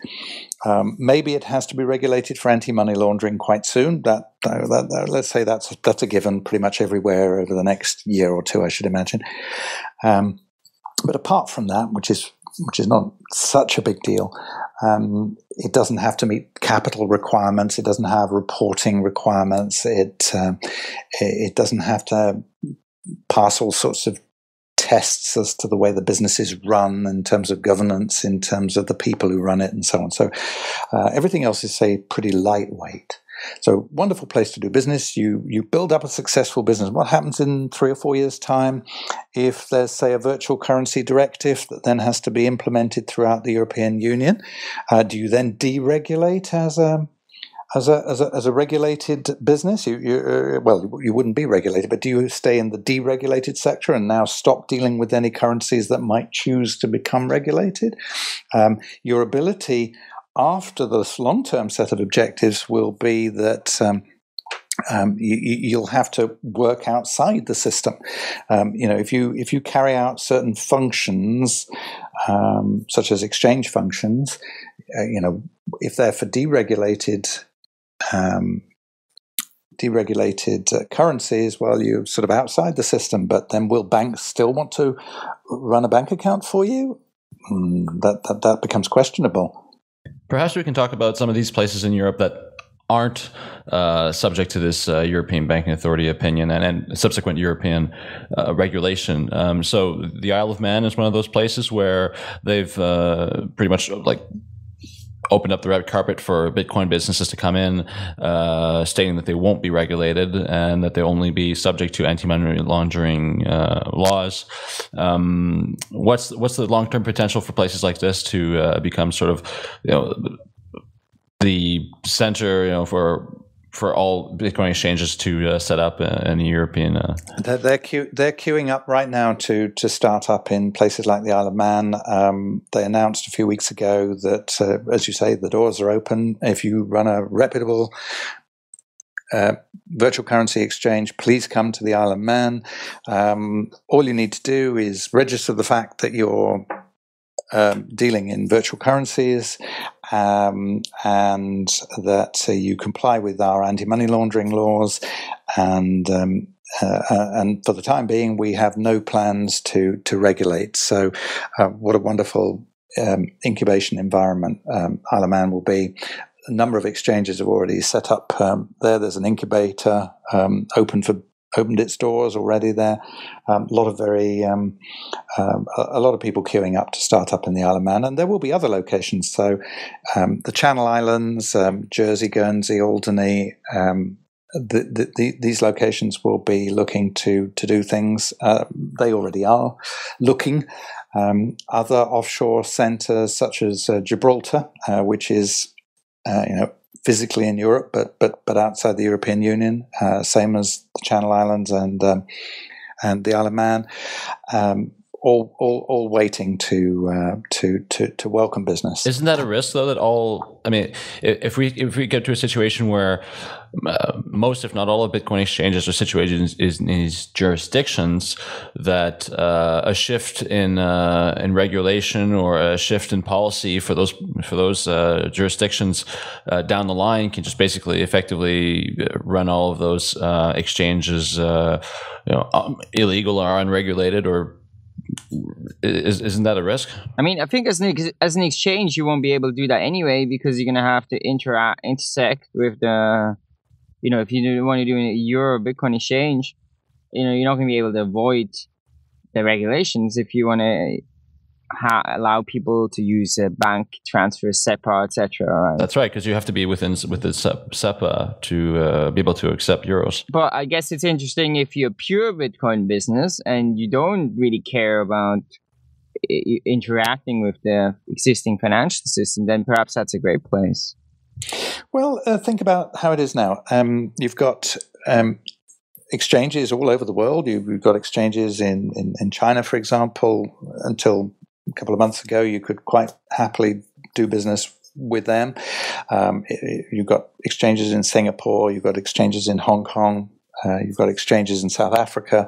Um, maybe it has to be regulated for anti-money laundering quite soon. That, that, that, let's say that's that's a given pretty much everywhere over the next year or two, I should imagine. Um, but apart from that, which is which is not such a big deal, um, it doesn't have to meet capital requirements. It doesn't have reporting requirements. It uh, it doesn't have to pass all sorts of tests as to the way the business is run in terms of governance, in terms of the people who run it, and so on. So uh, everything else is, say, pretty lightweight. So wonderful place to do business. You you build up a successful business. What happens in three or four years' time if there's say a virtual currency directive that then has to be implemented throughout the European Union? Uh, do you then deregulate as a as a, as a, as a regulated business, you, you uh, well, you wouldn't be regulated, but do you stay in the deregulated sector and now stop dealing with any currencies that might choose to become regulated? Um, your ability after this long term set of objectives will be that. Um, um, you, will have to work outside the system. Um, you know, if you if you carry out certain functions, um, such as exchange functions, uh, you know, if they're for deregulated um, deregulated uh, currencies, well, you're sort of outside the system. But then, will banks still want to run a bank account for you? Mm, that, that that becomes questionable. Perhaps we can talk about some of these places in Europe that aren't uh, subject to this uh, European Banking Authority opinion and, and subsequent European uh, regulation. Um, so the Isle of Man is one of those places where they've uh, pretty much like opened up the red carpet for Bitcoin businesses to come in, uh, stating that they won't be regulated and that they only be subject to anti-money laundering uh, laws. Um, what's what's the long term potential for places like this to uh, become sort of you know the center you know for for all Bitcoin exchanges to uh, set up in the European. Uh... They're they're, queue, they're, queuing up right now to to start up in places like the Isle of Man. Um, they announced a few weeks ago that, uh, as you say, the doors are open. If you run a reputable uh, virtual currency exchange, please come to the Isle of Man. Um, all you need to do is register the fact that you're um, dealing in virtual currencies um, and that uh, you comply with our anti-money laundering laws and um, uh, uh, and for the time being, we have no plans to to regulate. So, uh, what a wonderful um, incubation environment um, Isle of Man will be. A number of exchanges have already set up um, there. There's an incubator um, open for opened its doors already there. Um, a lot of very, um, um, a, lot of people queuing up to start up in the Isle of Man, and there will be other locations. So um, the Channel Islands, um, Jersey, Guernsey, Alderney. Um, the, the, the, these locations will be looking to to do things. Uh, they already are looking, other offshore centers, such as uh, Gibraltar, uh, which is uh, you know physically in Europe, but but but outside the European Union, uh, same as the Channel Islands and um, and the Isle of Man. Um, all, all, all waiting to, uh, to, to, to welcome business. Isn't that a risk, though? That all, I mean, if we if we get to a situation where uh, most, if not all, of Bitcoin exchanges are situated in, in these jurisdictions, that uh, a shift in uh, in regulation or a shift in policy for those for those uh, jurisdictions uh, down the line can just basically effectively run all of those exchanges, you know, um, illegal or unregulated or is, isn't that a risk? I mean, I think as an as an exchange, you won't be able to do that anyway because you're gonna have to interact intersect with the, you know, if you want to do a Euro Bitcoin exchange, you know, you're not gonna be able to avoid the regulations if you want to ha- allow people to use a bank transfer, SEPA, etc. Right? That's right, because you have to be within with the SEPA to uh, be able to accept euros. But I guess it's interesting if you're a pure Bitcoin business and you don't really care about I- interacting with the existing financial system, then perhaps that's a great place. Well, uh, think about how it is now. Um, you've got um, exchanges all over the world. You've got exchanges in, in, in, China, for example, until a couple of months ago, you could quite happily do business with them. Um, you've got exchanges in Singapore, you've got exchanges in Hong Kong, uh, you've got exchanges in South Africa.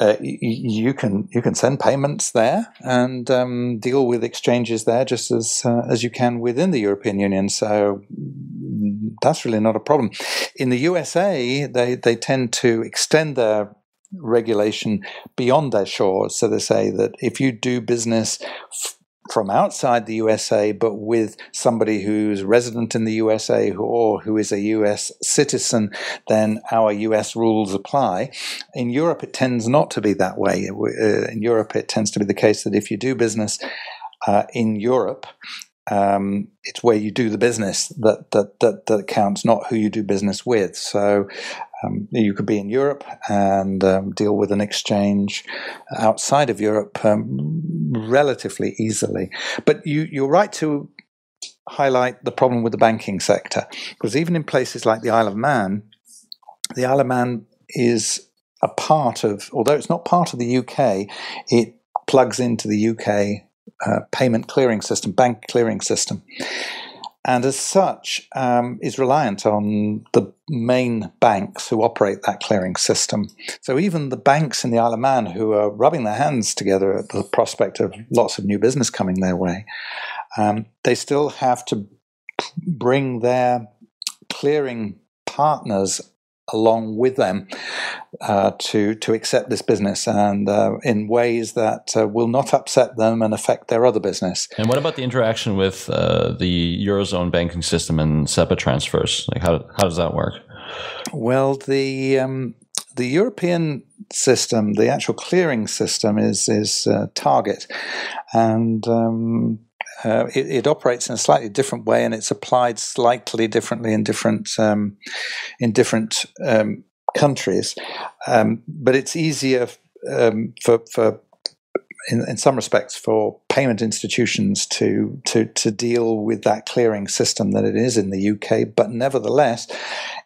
Uh, you, you, can you can send payments there and um, deal with exchanges there just as uh, as you can within the European Union. So that's really not a problem. In the USA, they they tend to extend their regulation beyond their shores. So they say that if you do business f- from outside the USA, but with somebody who's resident in the USA or who is a US citizen, then our US rules apply. In Europe, it tends not to be that way. Uh, in Europe, it tends to be the case that if you do business uh, in Europe, um, it's where you do the business that, that, that that counts, not who you do business with. So um, you could be in Europe and um, deal with an exchange outside of Europe um, relatively easily. But you, you're right to highlight the problem with the banking sector, because even in places like the Isle of Man, the Isle of Man is a part of, although it's not part of the UK, it plugs into the UK uh, payment clearing system, bank clearing system and as such um, is reliant on the main banks who operate that clearing system. So even the banks in the Isle of Man who are rubbing their hands together at the prospect of lots of new business coming their way, um, they still have to bring their clearing partners along with them uh, to to accept this business and uh, in ways that uh, will not upset them and affect their other business. And what about the interaction with uh, the eurozone banking system and SEPA transfers? Like how how does that work? Well, the um, the European system, the actual clearing system, is is uh, Target, and um, uh, it, it, operates in a slightly different way, and it's applied slightly differently in different um, in different um, countries. Um, but it's easier um, for for in, in some respects for payment institutions to to to deal with that clearing system that it is in the UK. But nevertheless,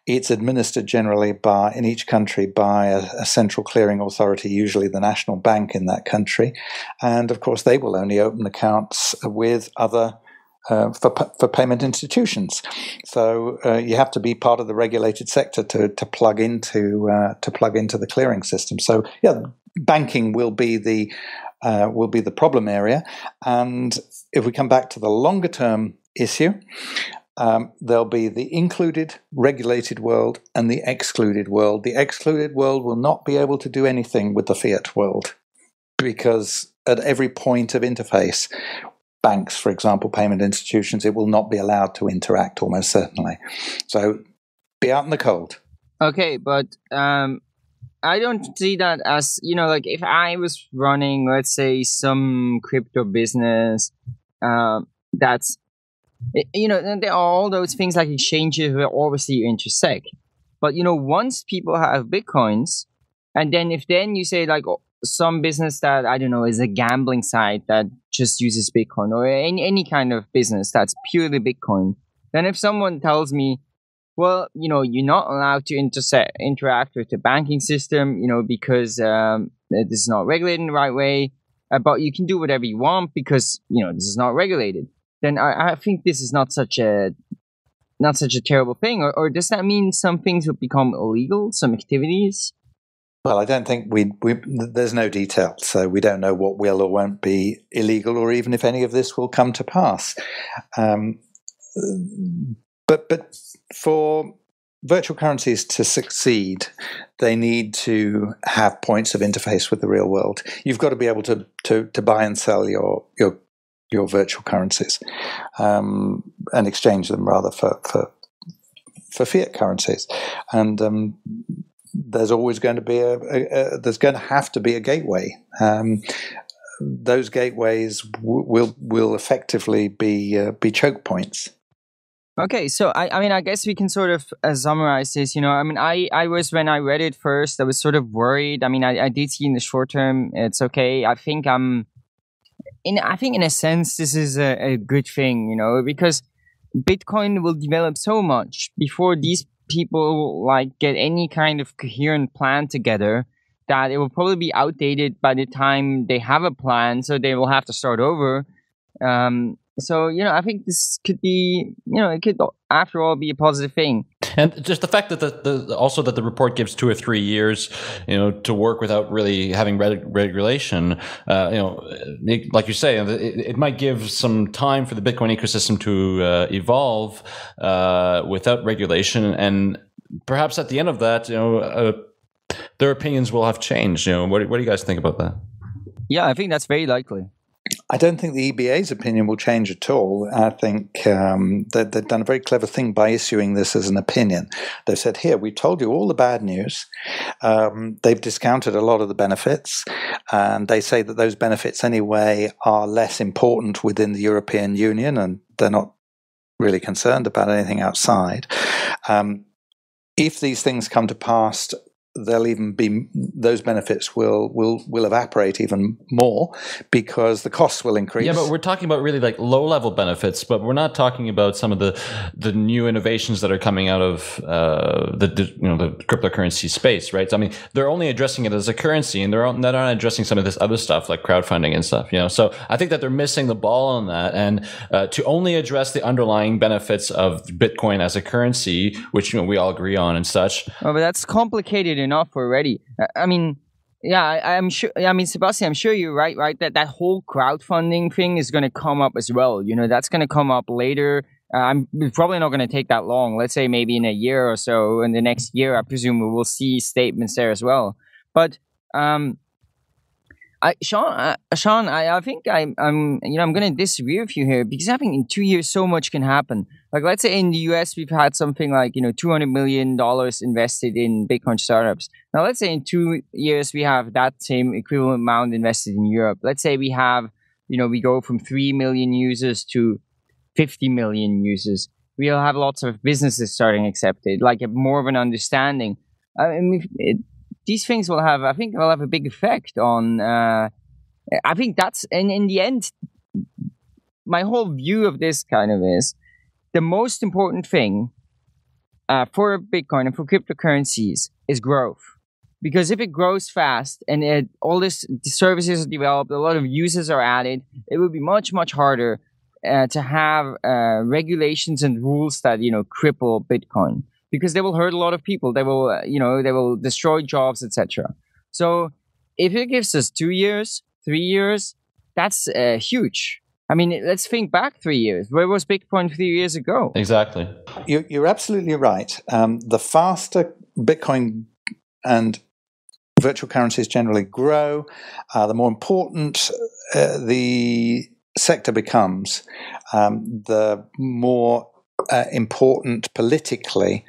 it's administered generally by in each country by a, a, central clearing authority, usually the national bank in that country, and of course they will only open accounts with other. Uh, for for payment institutions, so uh, you have to be part of the regulated sector to to plug into uh, to plug into the clearing system. So yeah, banking will be the uh, will be the problem area, and if we come back to the longer term issue, um, there'll be the included regulated world and the excluded world. The excluded world will not be able to do anything with the fiat world because at every point of interface, banks, for example, payment institutions, it will not be allowed to interact almost certainly. So be out in the cold. Okay, but um, I don't see that as, you know, like if I was running, let's say, some crypto business uh, that's you know, there are all those things like exchanges where obviously you intersect. But you know, once people have bitcoins, and then if then you say like, some business that I don't know is a gambling site that just uses Bitcoin or any any kind of business that's purely Bitcoin, then if someone tells me, well, you know, you're not allowed to intersect, interact with the banking system, you know, because um, this is not regulated in the right way, uh, but you can do whatever you want because you know this is not regulated. Then I, I think this is not such a not such a terrible thing, or, or does that mean some things will become illegal, some activities? Well, I don't think we, we there's no detail, so we don't know what will or won't be illegal, or even if any of this will come to pass. Um, but but for virtual currencies to succeed, they need to have points of interface with the real world. You've got to be able to to, to buy and sell your your your virtual currencies um, and exchange them rather for for for fiat currencies, and um, there's always going to be a, a, a, there's going to have to be a gateway. Um, those gateways w- will will effectively be uh, be choke points. Okay, so I, I mean, I guess we can sort of uh, summarize this. You know, I mean, I, I was when I read it first, I was sort of worried. I mean, I, I did see in the short term, it's okay. I think I'm, in I think in a sense, this is a, a good thing. You know, because Bitcoin will develop so much before these people like get any kind of coherent plan together that it will probably be outdated by the time they have a plan, so they will have to start over. Um, so you know, I think this could be, you know, it could after all be a positive thing. And just the fact that the, the also that the report gives two or three years, you know, to work without really having reg- regulation, uh, you know, it, like you say, it, it, might give some time for the Bitcoin ecosystem to uh, evolve uh, without regulation, and perhaps at the end of that, you know, uh, their opinions will have changed. You know, what, what do you guys think about that? Yeah, I think that's very likely. I don't think the EBA's opinion will change at all. I think um, they've done a very clever thing by issuing this as an opinion. They've said, here, we told you all the bad news. Um, they've discounted a lot of the benefits. And they say that those benefits, anyway, are less important within the European Union and they're not really concerned about anything outside. Um, if these things come to pass, they'll even be those benefits will will will evaporate even more because the costs will increase. Yeah, but we're talking about really like low level benefits, but we're not talking about some of the the new innovations that are coming out of uh, the you know the cryptocurrency space, right? So, I mean, they're only addressing it as a currency, and they're not addressing some of this other stuff like crowdfunding and stuff. You know, so I think that they're missing the ball on that, and uh, to only address the underlying benefits of Bitcoin as a currency, which you know we all agree on and such. Oh, but that's complicated enough already. I mean, yeah, I, am sure. I mean, Sébastien, I'm sure you're right. Right, that that whole crowdfunding thing is going to come up as well. You know, that's going to come up later. Uh, I'm probably not going to take that long. Let's say maybe in a year or so. In the next year, I presume we will see statements there as well. But um, I, Siân, uh, Siân, I, I think I, I'm, you know, I'm going to disagree with you here because I think in two years so much can happen. Like, let's say in the U.S. we've had something like you know 200 million dollars invested in Bitcoin startups. Now, let's say in two years we have that same equivalent amount invested in Europe. Let's say we have, you know, we go from three million users to 50 million users. We'll have lots of businesses starting accepted, like more of an understanding. I mean, it, these things will have, I think, will have a big effect on. Uh, I think that's, and in the end, my whole view of this kind of is the most important thing uh, for Bitcoin and for cryptocurrencies is growth. Because if it grows fast and it, all this the services are developed, a lot of users are added, it would be much much harder uh, to have uh, regulations and rules that you know cripple Bitcoin because they will hurt a lot of people. They will, uh, you know, they will destroy jobs, etc. So if it gives us two years, three years, that's uh, huge. I mean, let's think back three years. Where was Bitcoin three years ago? Exactly. You're, you're absolutely right. Um, the faster Bitcoin and virtual currencies generally grow, uh, the more important uh, the sector becomes, um, the more uh, important politically,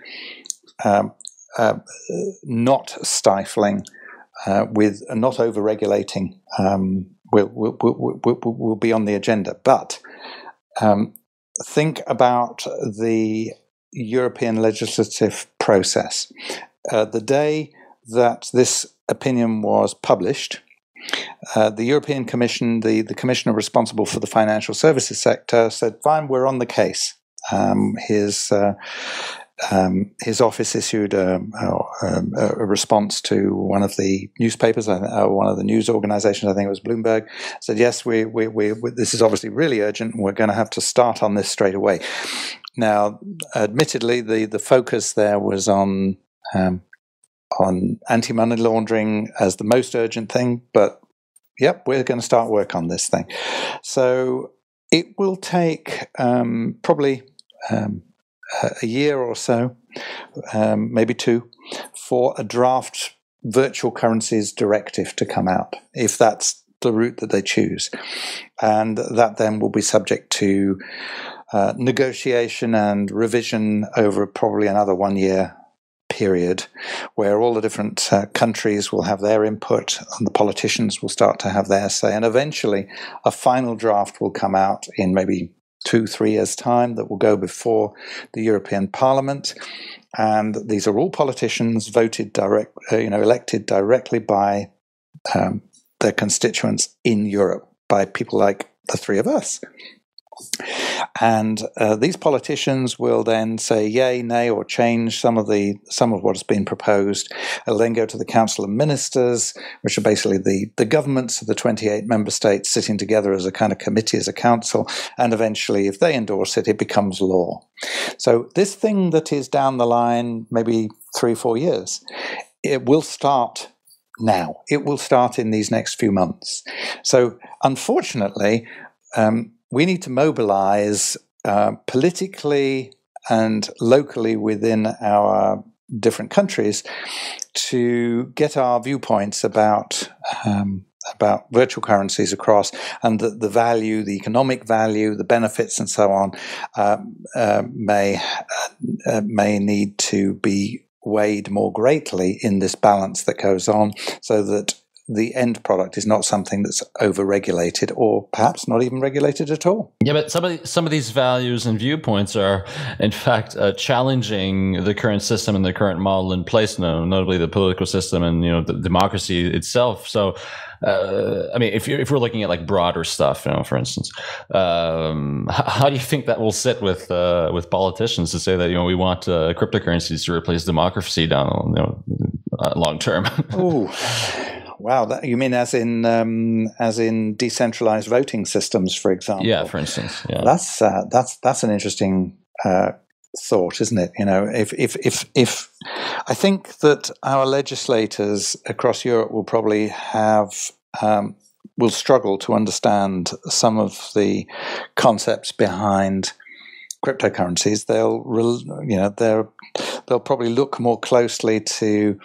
um, uh, not stifling, uh, with not over regulating, um, will, will, will, will, will be on the agenda. But um, think about the European legislative process. Uh, the day that this opinion was published, uh, the European Commission, the, the commissioner responsible for the financial services sector, said, "Fine, we're on the case." Um, his uh, um, his office issued a, a, a, response to one of the newspapers, uh, one of the news organizations, I think it was Bloomberg, said, Yes, we, we, we, this is obviously really urgent, we're going to have to start on this straight away. Now, admittedly, the, the focus there was on um, on anti money laundering as the most urgent thing, but yep, we're going to start work on this thing. So it will take um, probably um, a year or so, um, maybe two, for a draft virtual currencies directive to come out, if that's the route that they choose. And that then will be subject to uh, negotiation and revision over probably another one year period where all the different uh, countries will have their input and the politicians will start to have their say. And eventually, a final draft will come out in maybe two, three years' time that will go before the European Parliament. And these are all politicians voted direct, uh, you know, elected directly by um, their constituents in Europe, by people like the three of us. And uh, these politicians will then say yay, nay, or change some of the some of what has been proposed. It'll then go to the Council of Ministers, which are basically the, the governments of the 28 member states sitting together as a kind of committee, as a council, and eventually, if they endorse it, it becomes law. So this thing that is down the line, maybe three, four years, it will start now. It will start in these next few months. So, unfortunately, um, we need to mobilize uh, politically and locally within our different countries to get our viewpoints about um, about virtual currencies across and the, the value, the economic value, the benefits, and so on uh, uh, may uh, may need to be weighed more greatly in this balance that goes on, so that the end product is not something that's over-regulated or perhaps not even regulated at all. Yeah, but some of the, some of these values and viewpoints are, in fact, uh, challenging the current system and the current model in place, now, notably the political system and you know the democracy itself. So. Uh, I mean, if, you, if we're looking at like broader stuff, you know, for instance, um, how, how, do you think that will sit with uh, with politicians to say that you know we want uh, cryptocurrencies to replace democracy down you know, uh, long term? Wow, that, you mean as in um, as in decentralized voting systems, for example? Yeah, for instance. Yeah, that's uh, that's that's an interesting uh, thought, isn't it? You know, if if if if I think that our legislators across Europe will probably have um, will struggle to understand some of the concepts behind cryptocurrencies. They'll you know they'll they'll probably look more closely to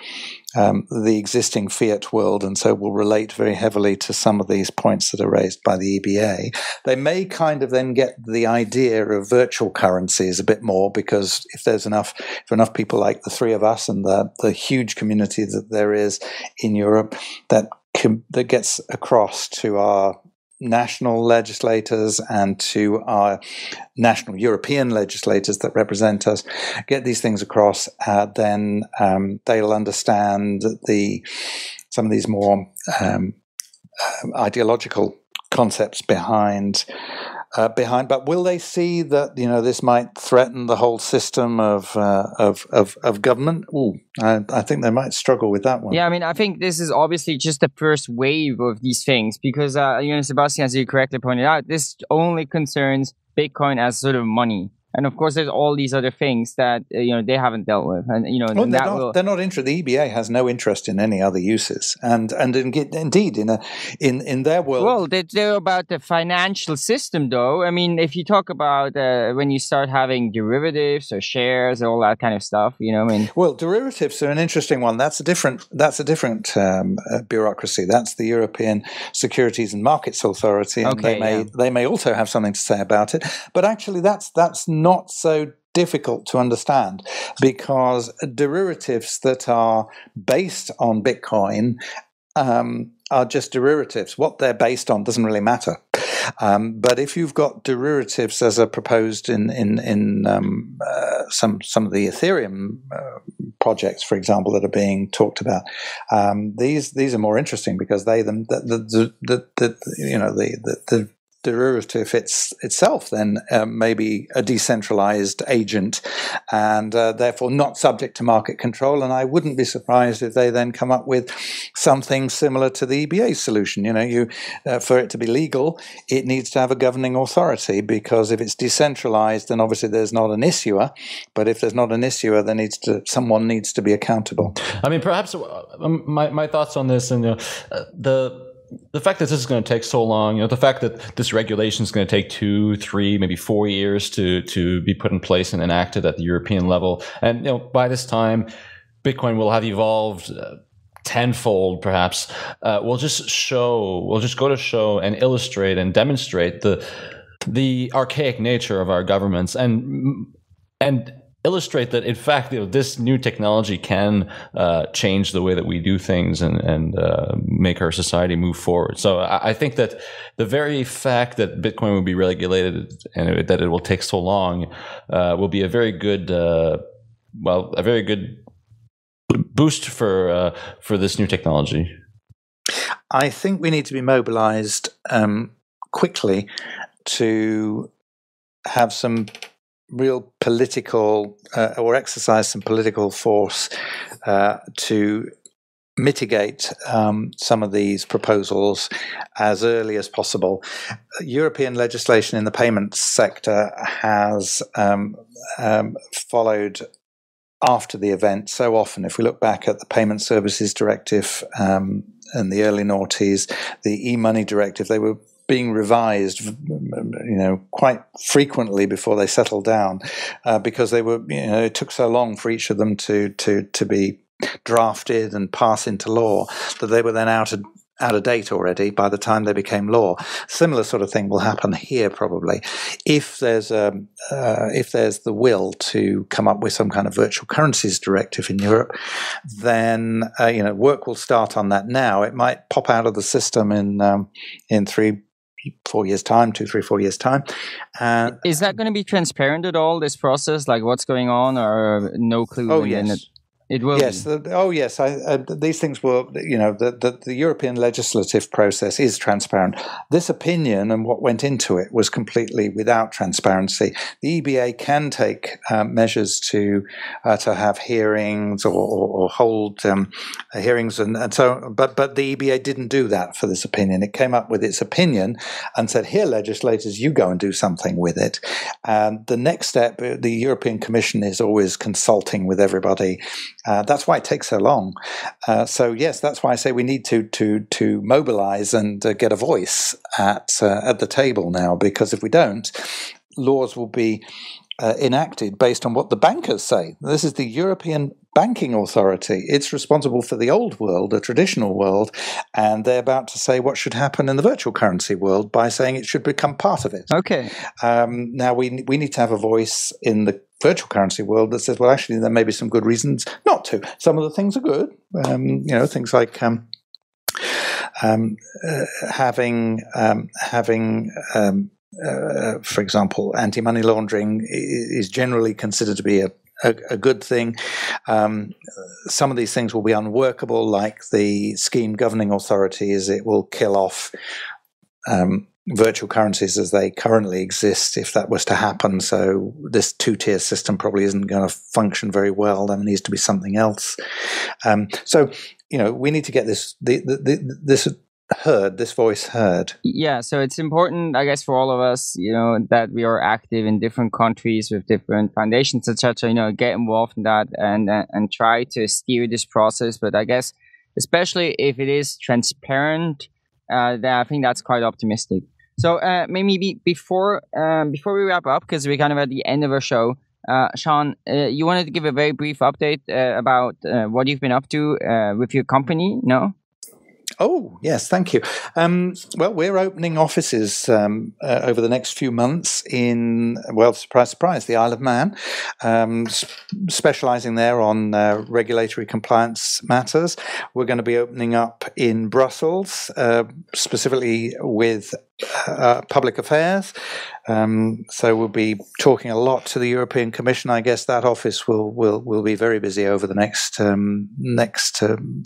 um, the existing fiat world, and so will relate very heavily to some of these points that are raised by the EBA. They may kind of then get the idea of virtual currencies a bit more because if there's enough, if enough people like the three of us and the the huge community that there is in Europe, that that gets across to our national legislators and to our national European legislators that represent us get these things across, uh, then um, they'll understand the some of these more um, uh, ideological concepts behind uh, behind. But will they see that you know this might threaten the whole system of uh, of, of, of government? Ooh, I, I, think they might struggle with that one. Yeah, I mean, I think this is obviously just the first wave of these things because uh, you know, Sébastien, as you correctly pointed out, this only concerns Bitcoin as sort of money and of course there's all these other things that uh, you know they haven't dealt with. And you know well, they're, not, will... they're not interested the eba has no interest in any other uses. And and in, indeed in a in in their world well they, they're about the financial system though. I mean if you talk about uh, when you start having derivatives or shares and all that kind of stuff you know i mean well derivatives are an interesting one. That's a different that's a different um, uh, bureaucracy. That's the european securities and markets authority and okay, they may yeah. they may also have something to say about it. But actually that's that's not so difficult to understand because derivatives that are based on Bitcoin um, are just derivatives. What they're based on doesn't really matter. Um, but if you've got derivatives as are proposed in in in um, uh, some some of the Ethereum uh, projects, for example, that are being talked about, um, these these are more interesting because they them the the, the, the, you know the, the derivative it's, itself then uh, may be a decentralized agent and uh, therefore not subject to market control. And I wouldn't be surprised if they then come up with something similar to the EBA solution. You know, you uh, for it to be legal, it needs to have a governing authority because if it's decentralized, then obviously there's not an issuer. But if there's not an issuer, there needs to someone needs to be accountable. I mean, perhaps uh, my my thoughts on this and uh, the the fact that this is going to take so long, you know, the fact that this regulation is going to take two, three, maybe four years to to be put in place and enacted at the European level, and you know, by this time, Bitcoin will have evolved. Uh, tenfold perhaps uh, will just show will just go to show and illustrate and demonstrate the the archaic nature of our governments and and illustrate that in fact you know, this new technology can uh, change the way that we do things and, and uh, make our society move forward. So I, I, think that the very fact that bitcoin will be regulated and it, that it will take so long uh, will be a very good uh, well a very good boost for uh, for this new technology. I think we need to be mobilized um, quickly to have some real political uh, or exercise some political force uh, to mitigate um, some of these proposals as early as possible. European legislation in the payments sector has um, um, followed after the event so often. If we look back at the Payment Services Directive um, in the early noughties, the e-money directive, they were being revised, you know, quite frequently before they settled down, uh, because they were, you know, it took so long for each of them to to to be drafted and pass into law that they were then out of out of date already by the time they became law. Similar sort of thing will happen here probably, if there's a uh, if there's the will to come up with some kind of virtual currencies directive in Europe, then uh, you know work will start on that now. It might pop out of the system in um, in three four years time two three four years time. Uh, is that going to be transparent at all this process? Like what's going on or no clue oh yes it will. Yes. The, oh, yes. I, uh, these things were, You know, the, the, the European legislative process is transparent. This opinion and what went into it was completely without transparency. The EBA can take um, measures to uh, to have hearings or, or, or hold um, hearings, and, and so. But but the EBA didn't do that for this opinion. It came up with its opinion and said, "Here, legislators, you go and do something with it." And the next step, uh, the European Commission is always consulting with everybody uh, that's why it takes so long. Uh, so yes, that's why I say we need to to to mobilize and uh, get a voice at uh, at the table now. Because if we don't, laws will be uh, enacted based on what the bankers say. This is the European Banking Authority. It's responsible for the old world, the traditional world, and they're about to say what should happen in the virtual currency world by saying it should become part of it. Okay. Um, now we we need to have a voice in the virtual currency world that says, well, actually, there may be some good reasons not to. Some of the things are good. Um, you know, things like. Um, um, uh, having um, having um, uh, for example, anti money laundering is generally considered to be a, a, a good thing. Um, some of these things will be unworkable, like the scheme governing authorities. It will kill off um, virtual currencies as they currently exist if that was to happen. So this two tier system probably isn't going to function very well. There needs to be something else. Um, so you know we need to get this the, the, the, this heard this voice heard yeah so it's important i guess for all of us you know that we are active in different countries with different foundations etc you know get involved in that and and try to steer this process but i guess especially if it is transparent uh, then i think that's quite optimistic so uh, maybe before um, before we wrap up because we're kind of at the end of our show uh, Siân, uh, you wanted to give a very brief update uh, about uh, what you've been up to uh, with your company, no? Oh, yes, thank you. Um, well, we're opening offices um, uh, over the next few months in, well, surprise, surprise, the Isle of Man, um, specializing there on uh, regulatory compliance matters. We're going to be opening up in Brussels, uh, specifically with uh, public affairs. Um, so we'll be talking a lot to the European Commission. I guess that office will will will be very busy over the next um, next um,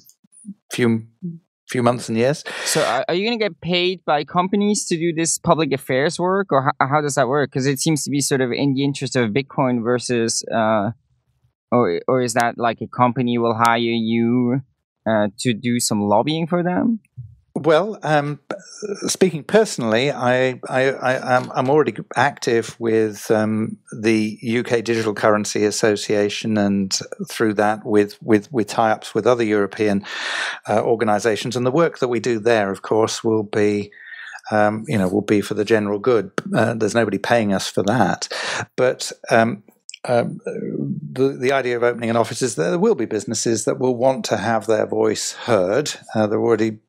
few few months and years. So, are you going to get paid by companies to do this public affairs work, or how, how does that work? Because it seems to be sort of in the interest of Bitcoin versus, uh, or or is that like a company will hire you uh, to do some lobbying for them? Well, um, speaking personally, I, am already active with um, the UK Digital Currency Association, and through that, with with, with tie-ups with other European uh, organisations. And the work that we do there, of course, will be. Um, you know, will be for the general good. Uh, there's nobody paying us for that, but um, um, the, the idea of opening an office is that there will be businesses that will want to have their voice heard. Uh, there are already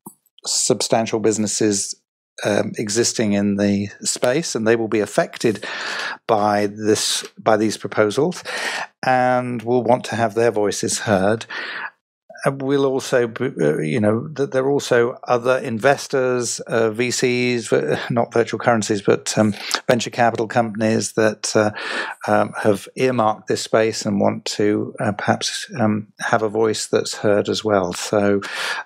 substantial businesses um, existing in the space, and they will be affected by this by these proposals, and will want to have their voices heard we'll also, uh, you know, there are also other investors, uh, VCs, not virtual currencies, but um, venture capital companies that uh, um, have earmarked this space and want to uh, perhaps um, have a voice that's heard as well. So,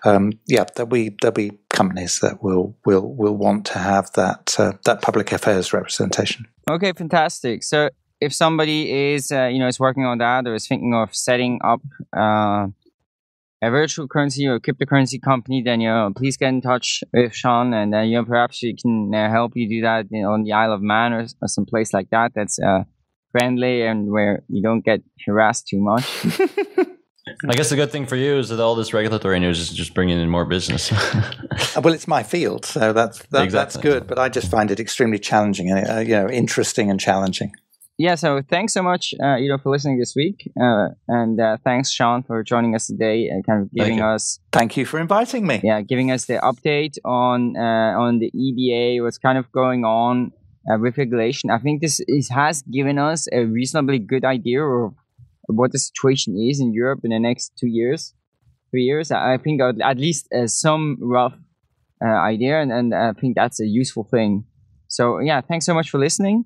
um, yeah, there'll be there'll be companies that will will will want to have that uh, that public affairs representation. Okay, fantastic. So. If somebody is, uh, you know, is working on that or is thinking of setting up a virtual currency or cryptocurrency company, then you know, please get in touch with Siân, and uh, you know perhaps he can uh, help you do that you know, on the Isle of Man or, or some place like that that's uh, friendly and where you don't get harassed too much. I guess the good thing for you is that all this regulatory news is just bringing in more business. well, it's my field, so that's that, exactly. that's good. But I just find it extremely challenging, uh, you know, interesting and challenging yeah, so thanks so much, uh, you know, for listening this week, uh, and uh, thanks, Siân, for joining us today and kind of giving us. Thank you for inviting me. Yeah, giving us the update on uh, on the EBA, what's kind of going on uh, with regulation. I think this is, has given us a reasonably good idea of what the situation is in Europe in the next two years, three years. I think at least uh, some rough idea, and, and I think that's a useful thing. So yeah, thanks so much for listening.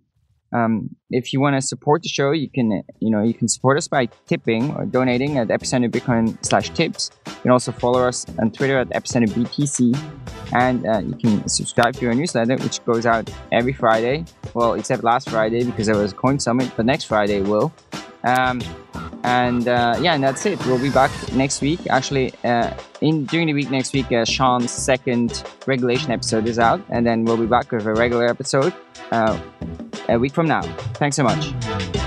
Um, if you want to support the show, you can, you know, you can support us by tipping or donating at epicenter bitcoin slash tips. You can also follow us on Twitter at epicenterbtc, and uh, you can subscribe to our newsletter, which goes out every Friday. Well, except last Friday because there was a Coinsummit, but next Friday will. Um, and uh, yeah, and that's it. We'll be back next week. Actually, uh, in during the week next week, uh, Siân's second regulation episode is out, and then we'll be back with a regular episode uh, a week from now. Thanks so much.